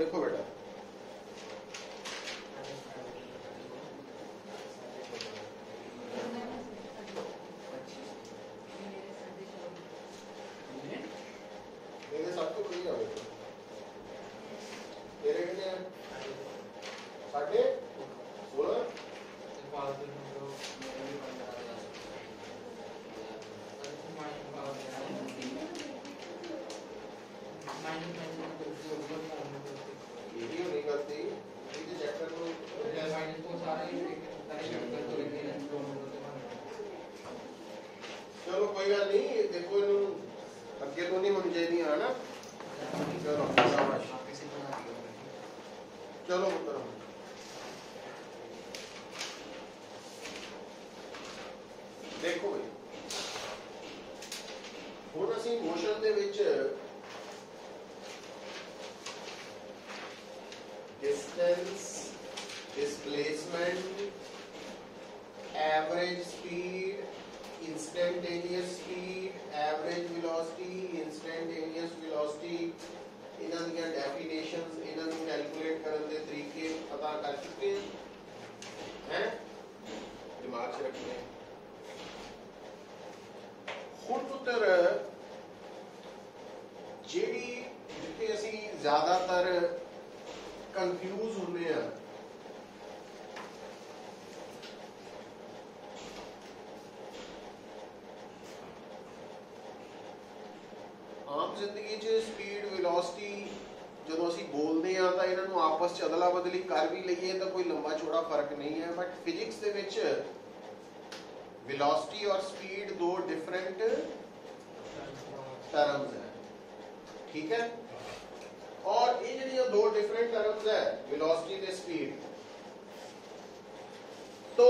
देखो बेटा। ਵੈਲੋਸਿਟੀ ਔਰ ਸਪੀਡ ਦੋ ਡਿਫਰੈਂਟ ਟਰਮਸ ਹੈ ਠੀਕ ਹੈ ਔਰ ਇਹ ਜਿਹੜੀਆਂ ਦੋ ਡਿਫਰੈਂਟ ਟਰਮਸ ਹੈ ਵੈਲੋਸਿਟੀ ਤੇ ਸਪੀਡ तो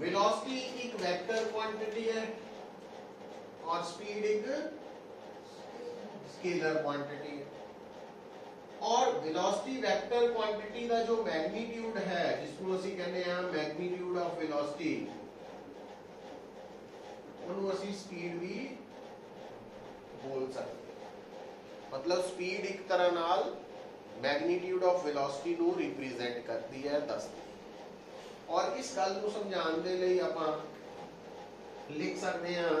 वेलोसिटी एक वेक्टर क्वांटिटी है और स्पीड एक स्केलर क्वांटिटी है और वेलोसिटी वेक्टर क्वांटिटी का जो मैग्नीट्यूड है जिसको ਅਸੀਂ ਕਹਿੰਦੇ ਆ ਮੈਗਨੀਟਿਊਡ ਆਫ ਵੈਲੋਸਿਟੀ ਉਹਨੂੰ ਅਸੀਂ ਸਪੀਡ ਵੀ ਬੋਲ ਸਕਦੇ ਮਤਲਬ ਸਪੀਡ ਇੱਕ ਤਰ੍ਹਾਂ ਨਾਲ ਮੈਗਨੀਟਿਊਡ ਆਫ ਵੈਲੋਸਿਟੀ ਨੂੰ ਰਿਪਰੈਜ਼ੈਂਟ ਕਰਦੀ ਹੈ ਦੱਸਦੀ ਔਰ ਇਸ ਗੱਲ ਨੂੰ ਸਮਝਾਉਣ ਦੇ ਲਈ ਆਪਾਂ ਲਿਖ ਸਕਦੇ ਹਾਂ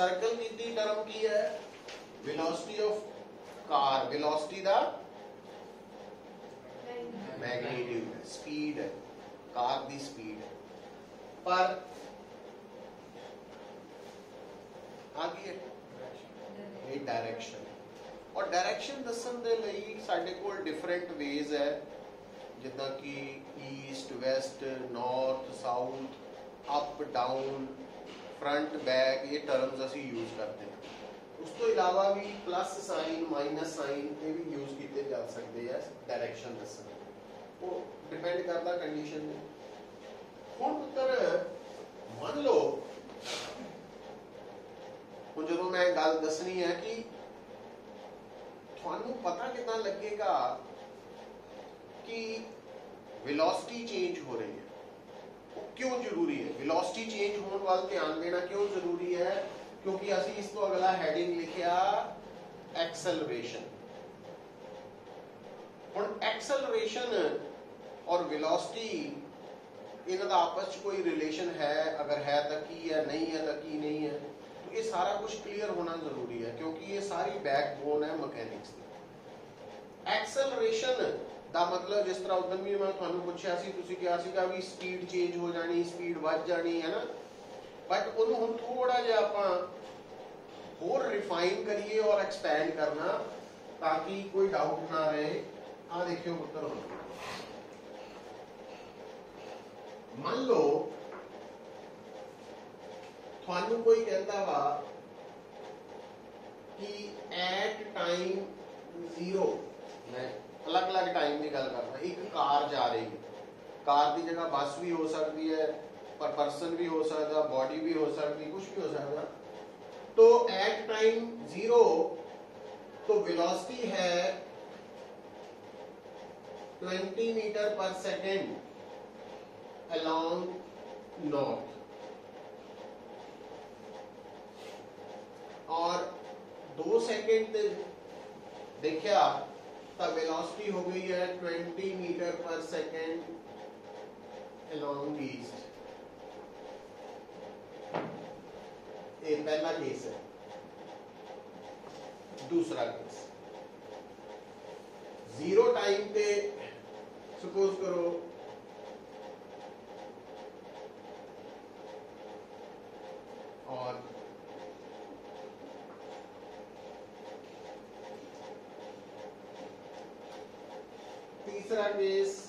सर्कल की टर्म की है वेलोसिटी ऑफ कार वेलोसिटी दा मैग्नीट्यूड है स्पीड है कार दी स्पीड है पर आगे है ਇਹ ਡਾਇਰੈਕਸ਼ਨ ਔਰ ਡਾਇਰੈਕਸ਼ਨ ਦੱਸਣ ਦੇ ਲਈ ਸਾਡੇ ਕੋਲ ਡਿਫਰੈਂਟ ਵੇਜ਼ ਹੈ ਜਿੱਦਾਂ ਕਿ east west north south up down front back ਇਹ ਟਰਮਸ ਅਸੀਂ ਯੂਜ਼ ਕਰਦੇ ਹਾਂ। ਉਸ ਤੋਂ ਇਲਾਵਾ ਵੀ ਪਲੱਸ ਸਾਈਨ ਮਾਈਨਸ ਸਾਈਨ ਇਹ ਵੀ ਯੂਜ਼ ਕੀਤੇ ਜਾ ਸਕਦੇ ਆ ਡਾਇਰੈਕਸ਼ਨ ਦੱਸਣ ਉਹ ਡਿਪੈਂਡ ਕਰਦਾ ਕੰਡੀਸ਼ਨ ਤੇ। ਹੁਣ ਪੁੱਤਰ ਮੰਨ ਲਓ, ਹੁਣ ਜਦੋਂ ਮੈਂ ਗੱਲ ਦੱਸਣੀ ਹੈ ਕਿ ਤੁਹਾਨੂੰ ਪਤਾ ਕਿਦਾਂ ਲੱਗੇਗਾ ਕਿ ਵੈਲੋਸਿਟੀ ਚੇਂਜ ਹੋ ਰਹੀ ਹੈ। क्यों ज़रूरी है? वेलोसिटी चेंज होने वाल ध्यान देना क्यों ज़रूरी है? क्योंकि असि इस तो अगला हैडिंग लिखा एक्सलवेशन हम एक्सलवेशन और वेलोसिटी इनका आपस कोई रिलेशन है? अगर है तो की है, नहीं है तो की नहीं है? तो ये सारा कुछ क्लियर होना ज़रूरी है, क्योंकि ये सारी बैकबोन है मकैनिक्स की एक्सलरेशन ਦਾ ਮਤਲਬ ਜਿਸ ਤਰ੍ਹਾਂ ਉਦੋਂ ਵੀ ਮੈਂ ਤੁਹਾਨੂੰ ਪੁੱਛਿਆ ਸੀ ਤੁਸੀਂ ਕਿਹਾ ਸੀਗਾ ਵੀ ਸਪੀਡ ਚੇਂਜ ਹੋ ਜਾਣੀ ਸਪੀਡ ਵੱਧ ਜਾਣੀ ਹੈ ਨਾ ਬਟ ਉਹਨੂੰ ਹੁਣ ਥੋੜਾ ਜਿਹਾ ਆਪਾਂ ਹੋਰ ਰਿਫਾਈਨ ਕਰੀਏ ਔਰ ਐਕਸਪੈਂਡ ਕਰਨਾ ਤਾਂ ਕਿ ਕੋਈ ਡਾਊਟ ਨਾ ਰਹੇ ਆ ਦੇਖਿਓ ਪੁੱਤਰ ਹੁਣ ਮੰਨ ਲਓ ਤੁਹਾਨੂੰ ਕੋਈ ਕਹਿੰਦਾ ਵਾ ਕਿ ਐਟ ਟਾਈਮ 0 ਮੈਂ ਅਲੱਗ-ਅਲੱਗ ਟਾਈਮ ਦੀ ਗੱਲ ਕਰਦਾ ਇੱਕ ਕਾਰ ਜਾ ਰਹੀ ਹੈ ਕਾਰ ਦੀ ਜਗ੍ਹਾ ਬੱਸ ਵੀ ਹੋ ਸਕਦੀ ਹੈ ਪਰ ਪਰਸਨ ਵੀ ਹੋ ਸਕਦਾ ਬਾਡੀ ਵੀ ਹੋ ਸਕਦੀ ਕੁਝ ਵੀ ਹੋ ਸਕਦਾ तो एट टाइम 0 तो वेलोसिटी है 20 मीटर पर सेकेंड अलोंग नॉर्थ और दो सेकेंड देखा तब वेलोसिटी हो गई है 20 मीटर पर सेकेंड अलोंग ईस्ट ये पहला केस है। दूसरा केस ज़ीरो टाइम पे सपोज़ करो, और तीसरा केस।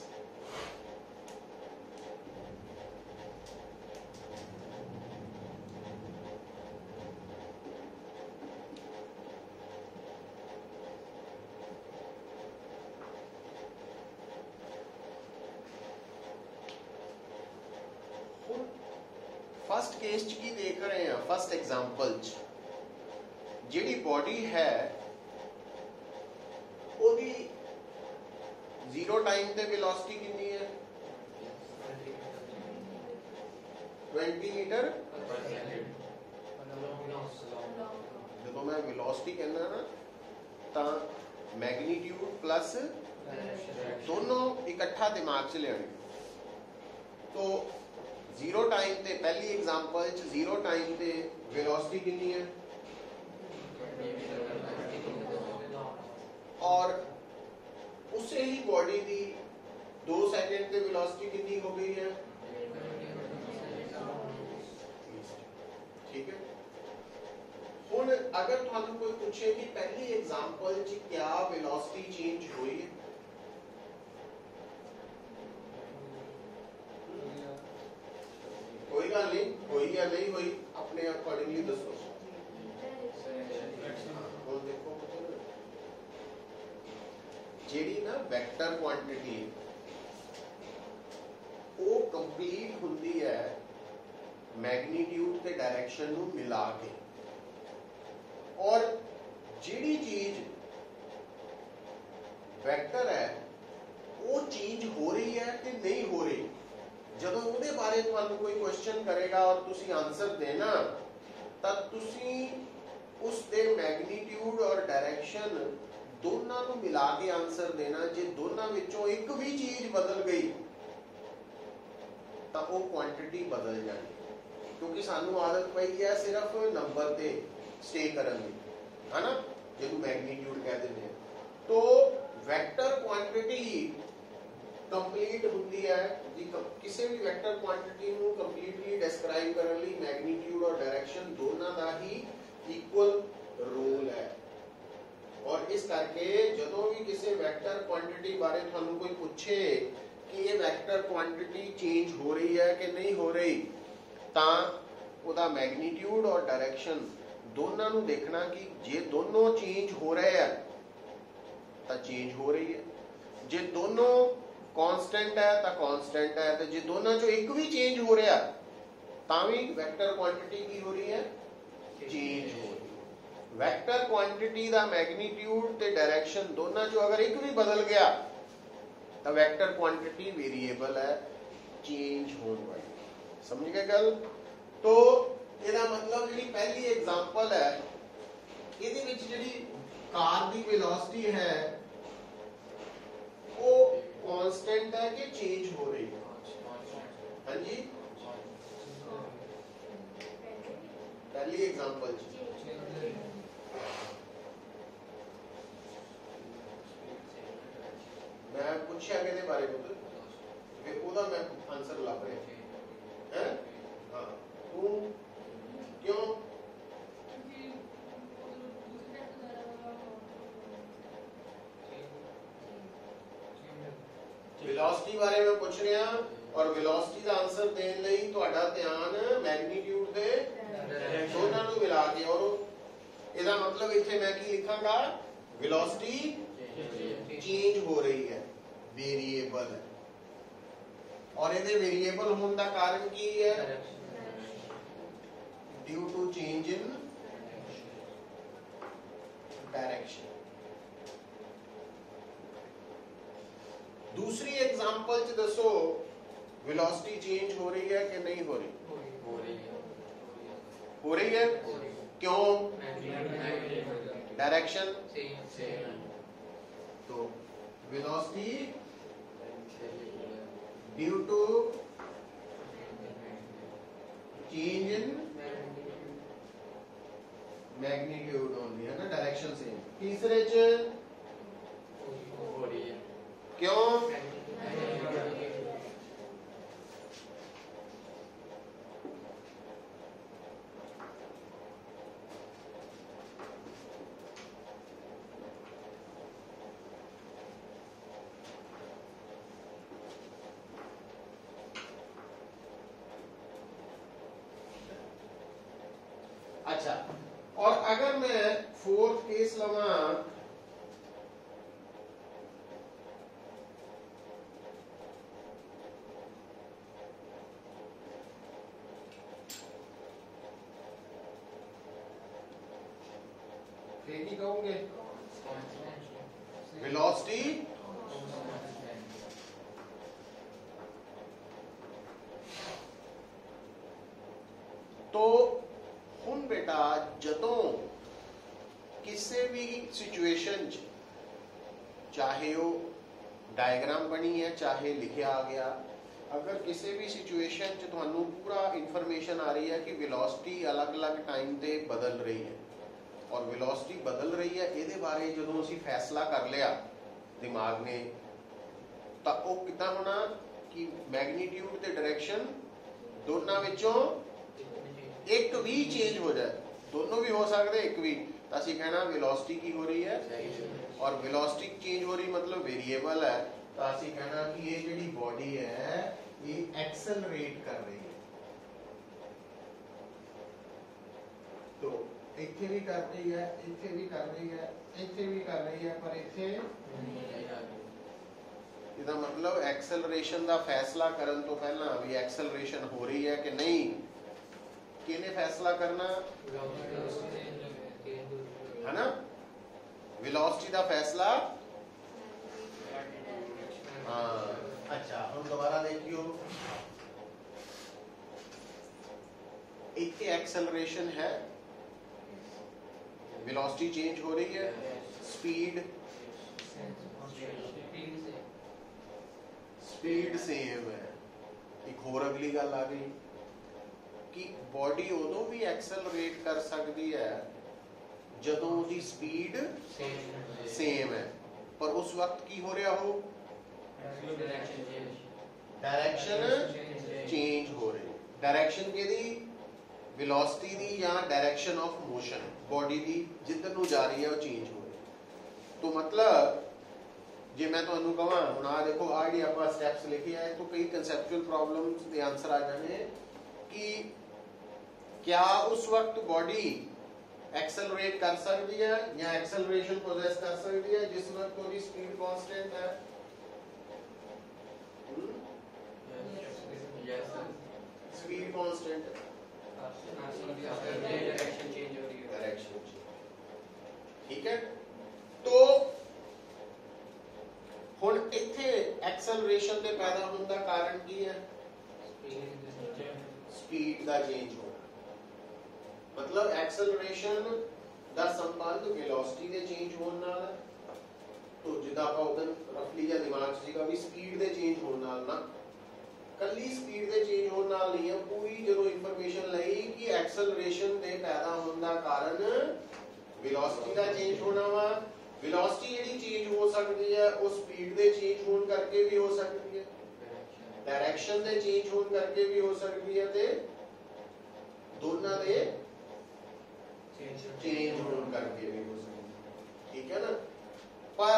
फ़र्स्ट केस की देख रहे हैं फ़र्स्ट एग्जांपल जी बॉडी है ਟਾਈਮ ਤੇ ਵੈਲੋਸਿਟੀ ਕਿੰਨੀ ਹੈ 20 ਮੀਟਰ ਜਦੋਂ ਮੈਂ ਵੈਲੋਸਿਟੀ ਕਹਿੰਦਾ ਨਾ ਤਾਂ ਮੈਗਨੀਟਿਊਡ ਪਲੱਸ ਦੋਨੋਂ ਇਕੱਠਾ ਦਿਮਾਗ 'ਚ ਲਿਆਣੇ तो जीरो टाइम ਤੇ ਪਹਿਲੀ ਐਗਜ਼ਾਮਪਲ ਚ ਜ਼ੀਰੋ ਟਾਈਮ ਤੇ ਵੈਲੋਸਿਟੀ ਕਿੰਨੀ ਹੈ ਸੈਕਿੰਡ ਤੇ ਵੈਲੋਸਿਟੀ ਕਿੰਨੀ ਹੋ ਗਈ ਹੈ ਠੀਕ ਹੈ ਹੁਣ ਅਗਰ ਤੁਹਾਨੂੰ ਕੋਈ ਪੁੱਛੇ ਕਿ ਪਹਿਲੀ ਐਗਜ਼ਾਮਪਲ ਚ ਕਿਆ ਵੈਲੋਸਿਟੀ ਚੇਂਜ ਹੋਈ ਹੈ ਕੋਈ ਗੱਲ ਨਹੀਂ ਹੋਈ ਜਾਂ ਨਹੀਂ ਹੋਈ ਆਪਣੇ ਅਕੋਰਡਿੰਗਲੀ ਦੱਸੋ ਹੁਣ ਦੇਖੋ ਜਿਹੜੀ ਨਾ ਵੈਕਟਰ ਕੁਆਂਟੀਟੀ ਉਹ ਹੁੰਦੀ ਹੈ ਮੈਗਨੀਟਿਊਡ ਤੇ ਡਾਇਰੈਕਸ਼ਨ ਨੂੰ ਮਿਲਾ ਕੇ। ਔਰ ਜਿਹੜੀ ਚੀਜ਼ ਵੈਕਟਰ ਹੈ, ਉਹ ਚੇਂਜ ਹੋ ਰਹੀ ਹੈ ਕਿ ਨਹੀਂ ਹੋ ਰਹੀ? ਜਦੋਂ ਉਹਦੇ ਬਾਰੇ ਤੁਹਾਨੂੰ ਕੋਈ ਕੁਐਸਚਨ ਕਰੇਗਾ ਔਰ ਤੁਸੀਂ ਆਨਸਰ ਦੇਣਾ, ਤਾਂ ਤੁਸੀਂ ਉਸ ਦੇ ਮੈਗਨੀਟਿਊਡ ਔਰ ਡਾਇਰੈਕਸ਼ਨ ਦੋਨਾਂ ਨੂੰ ਮਿਲਾ ਕੇ ਆਨਸਰ ਦੇਣਾ, ਜੇ ਦੋਨਾਂ ਵਿੱਚੋਂ ਇੱਕ ਵੀ ਚੀਜ਼ ਬਦਲ ਗਈ ਤਾਂ ਉਹ ਕੁਆਂਟੀਟੀ ਬਦਲ ਜਾਣੀ ਕਿਉਂਕਿ ਸਾਨੂੰ ਆਦਤ ਪਈ ਹੈ ਸਿਰਫ ਨੰਬਰ ਤੇ ਸਟੇ ਕਰਨ ਦੀ ਹਨਾ ਜਿਹਨੂੰ ਮੈਗਨੀਟਿਊਡ ਕਹਿ ਦਿੰਦੇ ਆ ਤੋ ਵੈਕਟਰ ਕੁਆਂਟੀਟੀ ਕੰਪਲੀਟ ਹੁੰਦੀ ਹੈ ਜੀ ਕਿਸੇ ਵੀ ਵੈਕਟਰ ਕੁਆਂਟੀਟੀ ਨੂੰ ਕੰਪਲੀਟਲੀ ਡਿਸਕ੍ਰਾਈਬ ਕਰਨ ਲਈ ਮੈਗਨੀਟਿਊਡ ਔਰ ਡਾਇਰੈਕਸ਼ਨ ਦੋਨਾਂ ਦਾ ਹੀ ਇਕੁਅਲ ਰੋਲ ਹੈ ਔਰ ਇਸ ਕਰਕੇ ਜਦੋਂ ਵੀ ਕਿਸੇ ਵੈਕਟਰ ਕੁਆਂਟੀਟੀ ਬਾਰੇ ਤੁਹਾਨੂੰ ਕੋਈ ਪੁੱਛੇ ਕਿ ਇਹ ਵੈਕਟਰ ਕੁਆਂਟੀਟੀ ਚੇਂਜ ਹੋ ਰਹੀ ਹੈ ਕਿ ਨਹੀਂ ਹੋ ਰਹੀ, ਤਾਂ ਉਹਦਾ ਮੈਗਨੀਟਿਊਡ ਔਰ ਡਾਇਰੈਕਸ਼ਨ ਦੋਨਾਂ ਨੂੰ ਦੇਖਣਾ ਕਿ ਜੇ ਦੋਨੋਂ ਚੇਂਜ ਹੋ ਰਹੇ ਆ, ਤਾਂ ਚੇਂਜ ਹੋ ਰਹੀ ਹੈ। ਜੇ ਦੋਨੋਂ ਕਾਂਸਟੈਂਟ ਹੈ, ਤਾਂ ਕਾਂਸਟੈਂਟ ਹੈ। ਤੇ ਜੇ ਦੋਨਾਂ ਚੋਂ ਇੱਕ ਵੀ ਚੇਂਜ ਹੋ ਰਿਹਾ, ਤਾਂ ਵੀ ਵੈਕਟਰ ਕੁਆਂਟੀਟੀ ਕੀ ਹੋ ਰਹੀ ਹੈ? ਚੇਂਜ ਹੋ ਰਹੀ ਹੈ। ਵੈਕਟਰ ਕੁਆਂਟੀਟੀ ਦਾ ਮੈਗਨੀਟਿਊਡ ਤੇ ਡਾਇਰੈਕਸ਼ਨ ਦੋਨਾਂ ਚੋਂ ਅਗਰ ਇੱਕ ਵੀ ਬਦਲ ਗਿਆ ਤਾਂ ਵੈਕਟਰ ਕੁਆਂਟੀਟੀ ਵੇਰੀਏਬਲ ਹੈ ਚੇਂਜ ਹੋਣ ਵਾਲੀ ਸਮਝ ਗਏ ਗੱਲ ਤੋ ਇਹਦਾ ਮਤਲਬ ਜਿਹੜੀ ਪਹਿਲੀ ਐਗਜ਼ਾਮਪਲ ਹੈ ਇਹਦੇ ਵਿੱਚ ਜਿਹੜੀ ਕਾਰ ਦੀ ਵੈਲੋਸਿਟੀ ਹੈ ਉਹ कांस्टेंट है कि चेंज हो रही है हाँ जी पहली ਮੈਂ ਪੁੱਛਿਆ ਕਿਹਦੇ ਬਾਰੇ ਕੁਝ ਤੇ ਉਹਦਾ ਮੈਂ ਆਨਸਰ ਲੱਭ ਰਿਹਾ। ਹਾਂ? ਤੂੰ ਕਿਉਂ? ਵੈਲੋਸਿਟੀ ਬਾਰੇ ਮੈਂ ਪੁੱਛ ਰਿਹਾ ਔਰ ਵੈਲੋਸਿਟੀ ਦਾ ਆਨਸਰ ਦੇਣ ਲਈ ਤੁਹਾਡਾ ਧਿਆਨ ਮੈਗਨੀਟਿਊਡ ਤੇ ਦੋਨਾਂ ਨੂੰ ਮਿਲਾ ਕੇ ਔਰ ਇਹਦਾ ਮਤਲਬ ਇੱਥੇ ਮੈਂ ਕੀ ਲਿਖਾਂਗਾ? ਵੈਲੋਸਿਟੀ चेंज हो रही है वेरिएबल और ਔਰ वेरिएबल होने का कारण की है? Due to change in direction दूसरी एग्जांपल च दसो वेलोसिटी चेंज हो रही है कि नहीं हो रही? हो रही है। हो रही है? क्यों? डायरेक्शन तो velocity due to change in magnitude only है ना डायरेक्शन सेम तीसरे च क्यों? फोर्थ केस लवा फिर की कहूंगे वेलोसिटी ਡਾਇਗਰਾਮ ਬਣੀ ਹੈ, ਚਾਹੇ ਲਿਖਿਆ ਆ ਗਿਆ। ਅਗਰ ਕਿਸੇ ਵੀ ਸਿਚੁਏਸ਼ਨ 'ਚ ਤੁਹਾਨੂੰ ਪੂਰਾ ਇਨਫੋਰਮੇਸ਼ਨ ਆ ਰਹੀ ਹੈ ਕਿ ਵੈਲੋਸਿਟੀ ਅਲੱਗ-ਅਲੱਗ ਟਾਈਮ ਤੇ ਬਦਲ ਰਹੀ ਹੈ। ਔਰ ਵੈਲੋਸਿਟੀ ਬਦਲ ਰਹੀ ਹੈ, ਇਹਦੇ ਬਾਰੇ ਜਦੋਂ ਅਸੀਂ ਫੈਸਲਾ ਕਰ ਲਿਆ ਦਿਮਾਗ ਨੇ, ਤਾਂ ਉਹ ਕਿੱਦਾਂ ਹੋਣਾ ਕਿ ਮੈਗਨੀਟਿਊਡ ਤੇ ਡਾਇਰੈਕਸ਼ਨ ਦੋਨਾਂ ਵਿੱਚੋਂ ਇੱਕ ਵੀ ਚੇਂਜ ਹੋ ਜਾਏ। ਦੋਨੋਂ ਵੀ ਹੋ ਸਕਦੇ, ਇੱਕ ਵੀ। ਤਾਂ ਅਸੀਂ ਕਹਿਣਾ ਵੈਲੋਸਿਟੀ ਕੀ ਹੋ ਰਹੀ ਹੈ? ਔਰ ਵੈਲੋਸਿਟੀ ਚੇਂਜ ਹੋ ਰਹੀ ਮਤਲਬ ਵੇਰੀਏਬਲ ਹੈ। ਤਾਂ ਅਸੀਂ ਕਹਿਣਾ ਕਿ ਇਹ ਜਿਹੜੀ ਬਾਡੀ ਹੈ, ਇਹ ਐਕਸਲਰੇਟ ਕਰ ਰਹੀ ਹੈ। ਤੋ ਇੱਥੇ ਵੀ ਕਰ ਰਹੀ ਹੈ, ਇੱਥੇ ਵੀ ਕਰ ਰਹੀ ਹੈ, ਇੱਥੇ ਵੀ ਕਰ ਰਹੀ ਹੈ, ਪਰ ਇੱਥੇ ਇਹਦਾ ਮਤਲਬ ਐਕਸਲਰੇਸ਼ਨ ਦਾ ਫੈਸਲਾ ਕਰਨ ਤੋਂ ਪਹਿਲਾਂ ਵੀ ਐਕਸਲਰੇਸ਼ਨ ਹੋ ਰਹੀ ਹੈ ਕਿ ਨਹੀਂ? ਕਿਹਨੇ ਫੈਸਲਾ ਕਰਨਾ? है ना? वेलोसिटी का फैसला? हाँ। अच्छा हम दोबारा देखियो। एक तो एक्सेलरेशन है। वेलोसिटी चेंज हो रही है। स्पीड स्पीड सेम है। एक होर अगली गल आ गई कि बॉडी उदो भी एक्सेलरेट कर सकती है। ਜਦੋਂ ਉਹਦੀ ਸਪੀਡ ਸੇਮ ਹੈ ਪਰ ਉਸ ਵਕਤ ਕੀ ਹੋ ਰਿਹਾ ਹੋ ਡਾਇਰੈਕਸ਼ਨ ਚੇਂਜ ਹੋ ਰਹੀ ਡਾਇਰੈਕਸ਼ਨ ਕਿਹਦੀ ਵੈਲੋਸਿਟੀ ਦੀ ਜਾਂ ਡਾਇਰੈਕਸ਼ਨ ਆਫ ਮੋਸ਼ਨ ਬਾਡੀ ਦੀ ਜਿੱਧਰ ਨੂੰ ਜਾ ਰਹੀ ਹੈ ਉਹ ਚੇਂਜ ਹੋ ਰਹੀ ਤੋਂ ਮਤਲਬ ਜੇ ਮੈਂ ਤੁਹਾਨੂੰ ਕਹਾਂ ਹੁਣ ਆ ਦੇਖੋ ਆ ਜਿਹੜੀ ਆਪਾਂ ਸਟੈਪਸ ਲਿਖੇ ਆ ਤੋਂ ਕਈ ਕਨਸੈਪਚੁਅਲ ਪ੍ਰੋਬਲਮਸ ਦੇ ਆਨਸਰ ਆ ਜਾਣੇ ਕਿ ਕਿਆ ਉਸ ਵਕਤ ਬਾਡੀ एक्सेलरेट कर सकती है या एक्सेलरेशन प्रोसेस कर सकती है जिस वक्त थोड़ी स्पीड कांस्टेंट है स्पीड कांस्टेंट डायरेक्शन ठीक है तो ਹੁਣ ਇੱਥੇ ਐਕਸਲਰੇਸ਼ਨ ਦੇ ਪੈਦਾ ਹੋਣ ਦਾ ਕਾਰਨ ਕੀ ਹੈ ਸਪੀਡ ਦਾ ਚੇਂਜ ਹੋਣਾ ਮਤਲਬ ਐਕਸਲਰੇਸ਼ਨ ਦਾ ਸੰਬੰਧ ਵੈਲੋਸਿਟੀ ਦੇ ਚੇਂਜ ਹੋਣ ਨਾਲ ਹੈ। ਤੋ ਜਿੱਦਾਂ ਆਪਾਂ ਉਦੋਂ ਰਫਲੀ ਜਾਂ ਦਿਮਾਗ 'ਚ ਸੀਗਾ ਵੀ ਸਪੀਡ ਦੇ ਚੇਂਜ ਹੋਣ ਨਾਲ ਨਾ। ਕੱਲੀ ਸਪੀਡ ਦੇ ਚੇਂਜ ਹੋਣ ਨਾਲ ਨਹੀਂ ਹੈ ਪੂਰੀ ਜਦੋਂ ਇਨਫੋਰਮੇਸ਼ਨ ਲਈ ਕਿ ਐਕਸਲਰੇਸ਼ਨ ਦੇ ਪੈਦਾ ਹੋਣ ਦਾ ਕਾਰਨ ਵੈਲੋਸਿਟੀ ਦਾ ਚੇਂਜ ਹੋਣਾ ਵਾ। ਵੈਲੋਸਿਟੀ ਜਿਹੜੀ ਚੇਂਜ ਹੋ ਸਕਦੀ ਹੈ ਉਹ ਸਪੀਡ ਦੇ ਚੇਂਜ ਹੋਣ ਕਰਕੇ ਵੀ ਹੋ ਸਕਦੀ ਹੈ। ਡਾਇਰੈਕਸ਼ਨ ਦੇ ਚੇਂਜ ਹੋਣ ਕਰਕੇ ਵੀ ਹੋ ਸਕਦੀ ਹੈ ਤੇ ਦੋਨਾਂ ਦੇ चेंज होल करके ठीक है ना? पर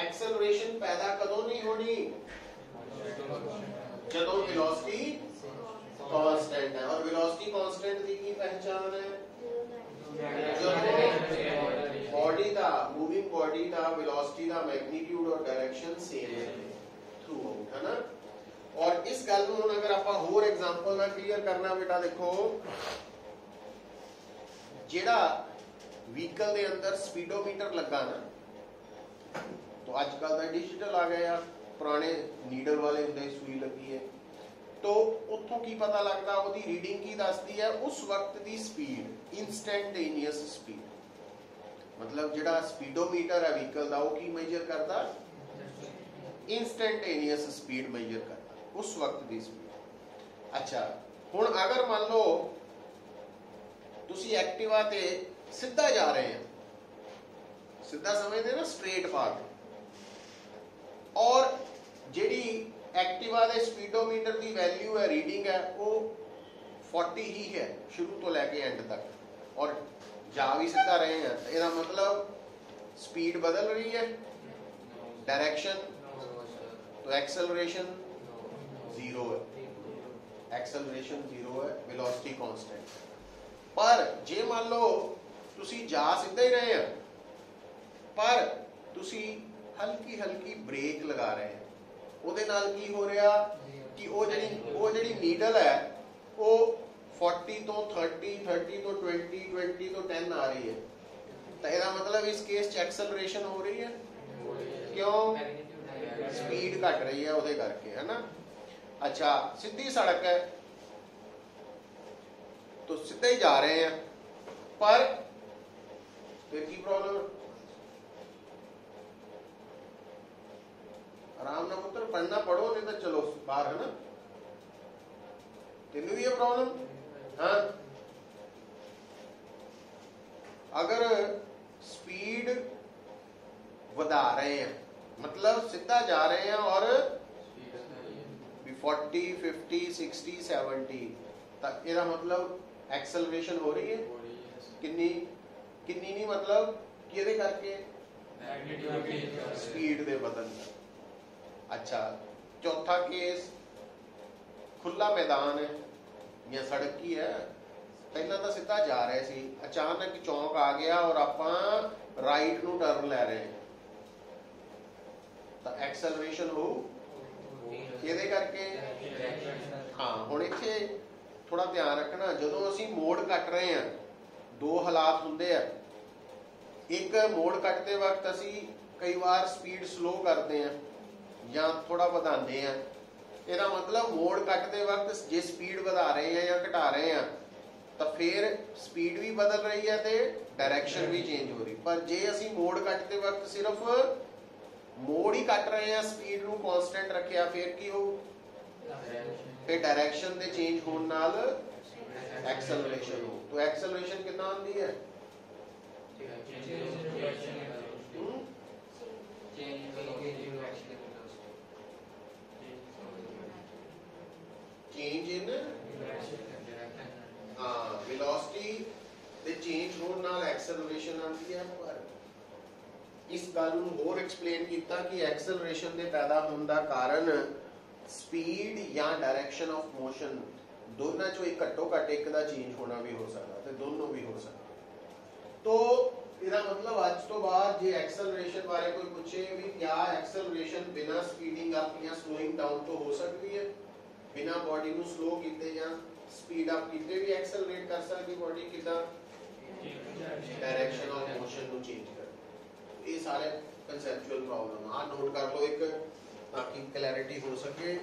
एक्सेलरेशन पैदा कदों नहीं होनी। जो वेलोसिटी कांस्टेंट है। और वेलोसिटी कांस्टेंट दी की पहचान है? जो बॉडी का मूविंग बॉडी का वेलोसिटी का मैग्नीट्यूड और डायरेक्शन सेम है। थ्रू आउट है ना? और इस गल अगर आप होर एग्जांपल ना क्लियर करना बेटा, देखो। ਜਿਹੜਾ ਵਹੀਕਲ ਦੇ ਅੰਦਰ ਸਪੀਡੋਮੀਟਰ ਲੱਗਾ ਨਾ तो ਅੱਜ ਕੱਲ ਦਾ ਡਿਜੀਟਲ ਆ ਗਿਆ ਪੁਰਾਣੇ ਨੀਡਲ ਵਾਲੇ ਹੁੰਦੇ ਸੂਈ ਲੱਗੀ ਹੈ ਤੋ ਉੱਥੋਂ ਕੀ ਪਤਾ ਲੱਗਦਾ ਉਹਦੀ ਰੀਡਿੰਗ ਕੀ ਦੱਸਦੀ ਹੈ ਉਸ ਵਕਤ ਦੀ ਸਪੀਡ ਇਨਸਟੈਂਟੇਨੀਅਸ ਸਪੀਡ ਮਤਲਬ ਜਿਹੜਾ ਸਪੀਡੋਮੀਟਰ ਹੈ ਵਹੀਕਲ ਦਾ ਉਹ ਕੀ ਮੇਜਰ ਕਰਦਾ ਇਨਸਟੈਂਟੇਨੀਅਸ ਸਪੀਡ ਮੇਜਰ ਕਰਦਾ ਉਸ ਵਕਤ ਦੀ ਸਪੀਡ ਅੱਛਾ ਹੁਣ ਅਗਰ ਮੰਨ ਲਓ ਤੁਸੀਂ ਐਕਟਿਵਾ ਤੇ ਸਿੱਧਾ ਜਾ ਰਹੇ ਹੋ ਸਿੱਧਾ ਸਮਝਦੇ ਨਾ ਸਟ੍ਰੇਟ ਪਾਥ ਔਰ ਜਿਹੜੀ ਐਕਟਿਵਾ ਦੇ ਸਪੀਡੋਮੀਟਰ ਦੀ ਵੈਲਿਊ ਹੈ ਰੀਡਿੰਗ ਹੈ ਉਹ 40 ਹੀ ਹੈ ਸ਼ੁਰੂ ਤੋਂ ਲੈ ਕੇ ਐਂਡ ਤੱਕ ਔਰ ਜਾ ਵੀ ਸਿੱਧਾ ਰਹੇ ਹਾਂ ਤਾਂ ਇਹਦਾ ਮਤਲਬ ਸਪੀਡ ਬਦਲ ਰਹੀ ਹੈ डायरेक्शन तो एक्सेलरेशन जीरो है एक्सेलरेशन जीरो है वेलोसिटी कांस्टेंट ਪਰ ਜੇ ਮੰਨ ਲਓ ਤੁਸੀਂ ਜਾ ਸਿੱਧਾ ਹੀ ਰਹੇ ਆ, ਪਰ ਤੁਸੀਂ ਹਲਕੀ ਹਲਕੀ ਬ੍ਰੇਕ ਲਗਾ ਰਹੇ ਆ, ਉਹਦੇ ਨਾਲ ਕੀ ਹੋ ਰਿਹਾ ਕਿ ਉਹ ਜਿਹੜੀ ਉਹ ਜਿਹੜੀ ਨੀਡਲ ਹੈ, ਉਹ 40 ਤੋਂ 30 30 ਤੋਂ 20 20 ਤੋਂ 10 ਆ ਰਹੀ ਹੈ। ਤਾਂ ਇਹਦਾ ਮਤਲਬ ਇਸ ਕੇਸ ਚ ਐਕਸਲਰੇਸ਼ਨ ਹੋ ਰਹੀ ਹੈ? ਕਿਉਂ? ਸਪੀਡ ਘਟ ਰਹੀ ਹੈ ਉਹਦੇ ਕਰਕੇ, ਹੈ ਨਾ? ਅੱਛਾ, ਸਿੱਧੀ ਸੜਕ ਹੈ। तो सीधे ही जा रहे हैं पर फिर की प्रॉब्लम आराम ना पुत्र पढ़ना पढ़ो नहीं तो चलो बाहर है ना तेन भी है प्रॉब्लम हाँ अगर स्पीड ਵਧਾ ਰਹੇ हैं मतलब सीधा जा रहे हैं और ਵੀ 40 50 60 70 ਤਾਂ ਇਹਦਾ ਮਤਲਬ ਐਕਸਲਰੇਸ਼ਨ ਹੋ ਰਹੀ ਹੈ? ਕਿੰਨੀ ਕਿੰਨੀ ਨਹੀਂ ਮਤਲਬ ਕਿਹਦੇ ਕਰਕੇ? ਸਪੀਡ ਦੇ ਬਦਲਣ ਦਾ। ਅੱਛਾ ਚੌਥਾ ਕੇਸ ਖੁੱਲਾ ਮੈਦਾਨ ਹੈ ਜਾਂ ਸੜਕ ਹੀ ਹੈ। ਪਹਿਲਾਂ ਤਾਂ ਸਿੱਧਾ ਜਾ ਰਹੇ ਸੀ ਅਚਾਨਕ ਚੌਂਕ ਆ ਗਿਆ ਔਰ ਆਪਾਂ ਰਾਈਟ ਨੂੰ ਟਰਨ ਲੈ ਰਹੇ ਹਾਂ। ਤਾਂ ਐਕਸਲਰੇਸ਼ਨ ਹੋ? ਇਹਦੇ ਕਰਕੇ? ਹਾਂ ਹੁਣ ਇੱਥੇ ਥੋੜਾ ਧਿਆਨ ਰੱਖਣਾ, ਜਦੋਂ ਅਸੀਂ ਮੋੜ ਕੱਟ ਰਹੇ ਹਾਂ, ਦੋ ਹਾਲਾਤ ਹੁੰਦੇ ਆ। ਇੱਕ ਮੋੜ ਕੱਟਦੇ ਵਕਤ ਅਸੀਂ ਕਈ ਵਾਰ ਸਪੀਡ ਸਲੋ ਕਰਦੇ ਆ ਜਾਂ ਥੋੜਾ ਵਧਾਉਂਦੇ ਆ ਇਹਦਾ ਮਤਲਬ ਮੋੜ ਕੱਟਦੇ ਵਕਤ ਜੇ ਸਪੀਡ ਵਧਾ ਰਹੇ ਆ ਜਾਂ ਘਟਾ ਰਹੇ ਆ ਤਾਂ ਫਿਰ ਸਪੀਡ ਵੀ ਬਦਲ ਰਹੀ ਹੈ ਤੇ ਡਾਇਰੈਕਸ਼ਨ ਵੀ ਚੇਂਜ ਹੋ ਰਹੀ। ਪਰ ਜੇ ਅਸੀਂ ਮੋੜ ਕੱਟਦੇ ਵਕਤ ਸਿਰਫ ਮੋੜ ਹੀ ਕੱਟ ਰਹੇ ਆ ਸਪੀਡ ਨੂੰ ਕਨਸਟੈਂਟ ਰੱਖਿਆ, ਫਿਰ ਕੀ ਹੋ ਤੇ ਡਾਇਰੈਕਸ਼ਨ ਦੇ ਚੇਂਜ ਹੋਣ ਨਾਲ ਐਕਸਲਰੇਸ਼ਨ ਹੋ। ਤੋ ਐਕਸਲਰੇਸ਼ਨ ਕਿੰਨਾ ਆਉਂਦੀ ਹੈ? ਚੇਂਜ ਇਨ ਵੈਲੋਸਿਟੀ ਦੇ ਚੇਂਜ ਹੋਣ ਨਾਲ ਐਕਸਲਰੇਸ਼ਨ ਆਉਂਦੀ ਹੈ ਪਰ ਇਸ ਗੱਲ ਨੂੰ ਹੋਰ ਐਕਸਪਲੇਨ ਕੀਤਾ ਕਿ ਐਕਸਲਰੇਸ਼ਨ ਦੇ ਪੈਦਾ ਹੋਣ ਦਾ ਕਾਰਨ ਸਪੀਡ ਜਾਂ ਡਾਇਰੈਕਸ਼ਨ ਆਫ ਮੋਸ਼ਨ ਦੋਨਾਂ ਚੋਂ ਇੱਕ ਘੱਟੋ ਘੱਟ ਇੱਕ ਦਾ ਚੇਂਜ ਹੋਣਾ ਵੀ ਹੋ ਸਕਦਾ ਤੇ ਦੋਨੋਂ ਵੀ ਹੋ ਸਕਦਾ। ਤੋ ਇਹਦਾ ਮਤਲਬ ਅੱਜ ਤੋਂ ਬਾਅਦ ਜੇ ਐਕਸਲਰੇਸ਼ਨ ਬਾਰੇ ਕੋਈ ਪੁੱਛੇ ਵੀ ਕਿਆ ਐਕਸਲਰੇਸ਼ਨ ਬਿਨਾ ਸਪੀਡਿੰਗ ਅਪ ਜਾਂ ਸਲੋਇੰਗ ਡਾਊਨ ਤੋਂ ਹੋ ਸਕਦੀ ਹੈ? ਬਿਨਾ ਬਾਡੀ ਨੂੰ ਸਲੋ ਕੀਤੇ ਜਾਂ ਸਪੀਡ ਅਪ ਕੀਤੇ ਵੀ ਐਕਸਲਰੇਟ ਕਰ ਸਕਦੀ ਬਾਡੀ ਕਿਦਾਂ? ਡਾਇਰੈਕਸ਼ਨ ਆਫ ਮੋਸ਼ਨ ਨੂੰ ਚੇਂਜ ਕਰ ਇਹ ਸਾਰੇ ਕਨਸੈਪਚੁਅਲ ਪ੍ਰੋਬਲਮ ਆ। ਨੋਟ ਕਰ ਲਓ ਇੱਕ ਤਾਂ ਕਿ ਕਲੈਰਿਟੀ ਹੋ ਸਕੇ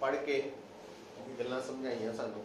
ਪੜ੍ਹ ਕੇ ਗੱਲਾਂ ਸਮਝਾਈਆਂ ਸਾਨੂੰ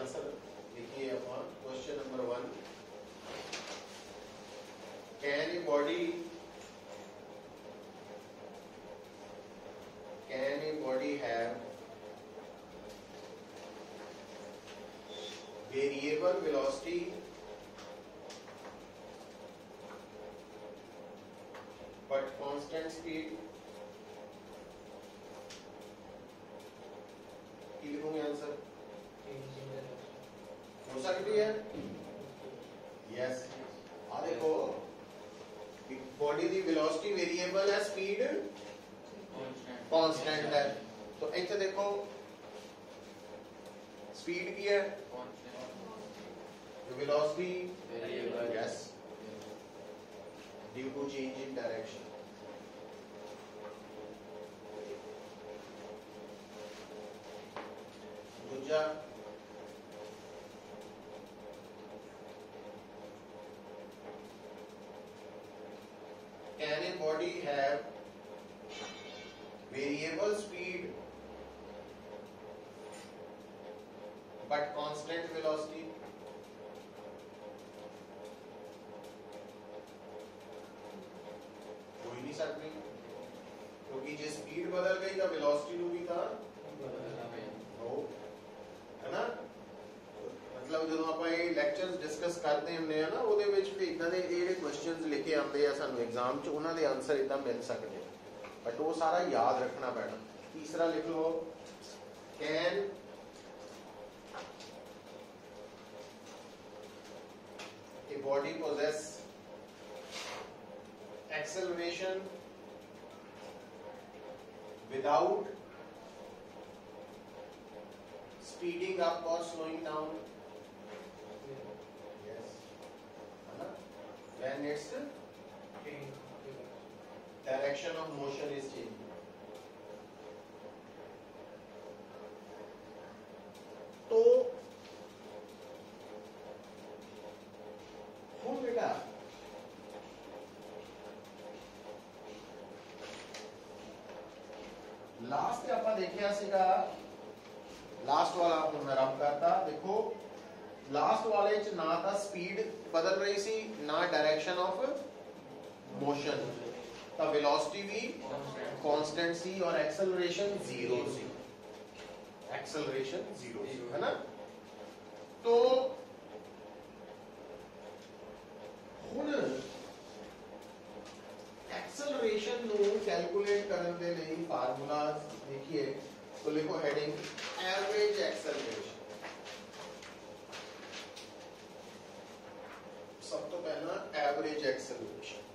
आंसर लिखिए अपन question number one can a body can a body है variable velocity but constant speed velocity variable है स्पीड कांस्टेंट है तो इतने देखो स्पीड की है? Velocity variable yes due to change in direction दूसरा already have ਲੈਕਚਰਸ ਡਿਸਕਸ ਕਰਦੇ ਹੁੰਦੇ ਆ ਨਾ, ਉਹਦੇ ਵਿੱਚ ਵੀ ਇਦਾਂ ਦੇ ਇਹ ਜਿਹੜੇ ਕੁਐਸਚਨਸ ਲਿਖੇ ਆਉਂਦੇ ਆ ਸਾਨੂੰ ਐਗਜ਼ਾਮ 'ਚ, ਉਹਨਾਂ ਦੇ ਆਨਸਰ ਇਦਾਂ ਮਿਲ ਸਕਦੇ ਬਟ ਉਹ ਸਾਰਾ ਯਾਦ ਰੱਖਣਾ ਪੈਣਾ। ਤੀਸਰਾ ਲਿਖ ਲਓ। Can a body possess acceleration without speeding up or slowing down? when its direction of motion is changing. तो खूब बेटा लास्ट आप देखिया लास्ट वाला आपको मैं रब करता देखो ਰਬ ਕਰਤਾ ਦੇਖੋ ਲਾਸਟ ਵਾਲੇ ਚ ਨਾ ਤਾਂ ਸਪੀਡ ਬਦਲ ਰਹੀ ਸੀ ਨਾ ਡਾਇਰੈਕਸ਼ਨ ਆਫ ਮੋਸ਼ਨ ਤਾਂ ਵੈਲੋਸਿਟੀ ਵੀ कांस्टेंट सी और एक्सेलरेशन जीरो सी एक्सेलरेशन जीरो सी है ना तो ਹੁਣ एक्सेलरेशन ਨੂੰ ਕੈਲਕੂਲੇਟ ਕਰਨ ਦੇ ਲਈ ਫਾਰਮੂਲਾ ਦੇਖੀਏ तो लिखो हेडिंग एवरेज एक्सेलरेशन तो पहला एवरेज एक्सेलरेशन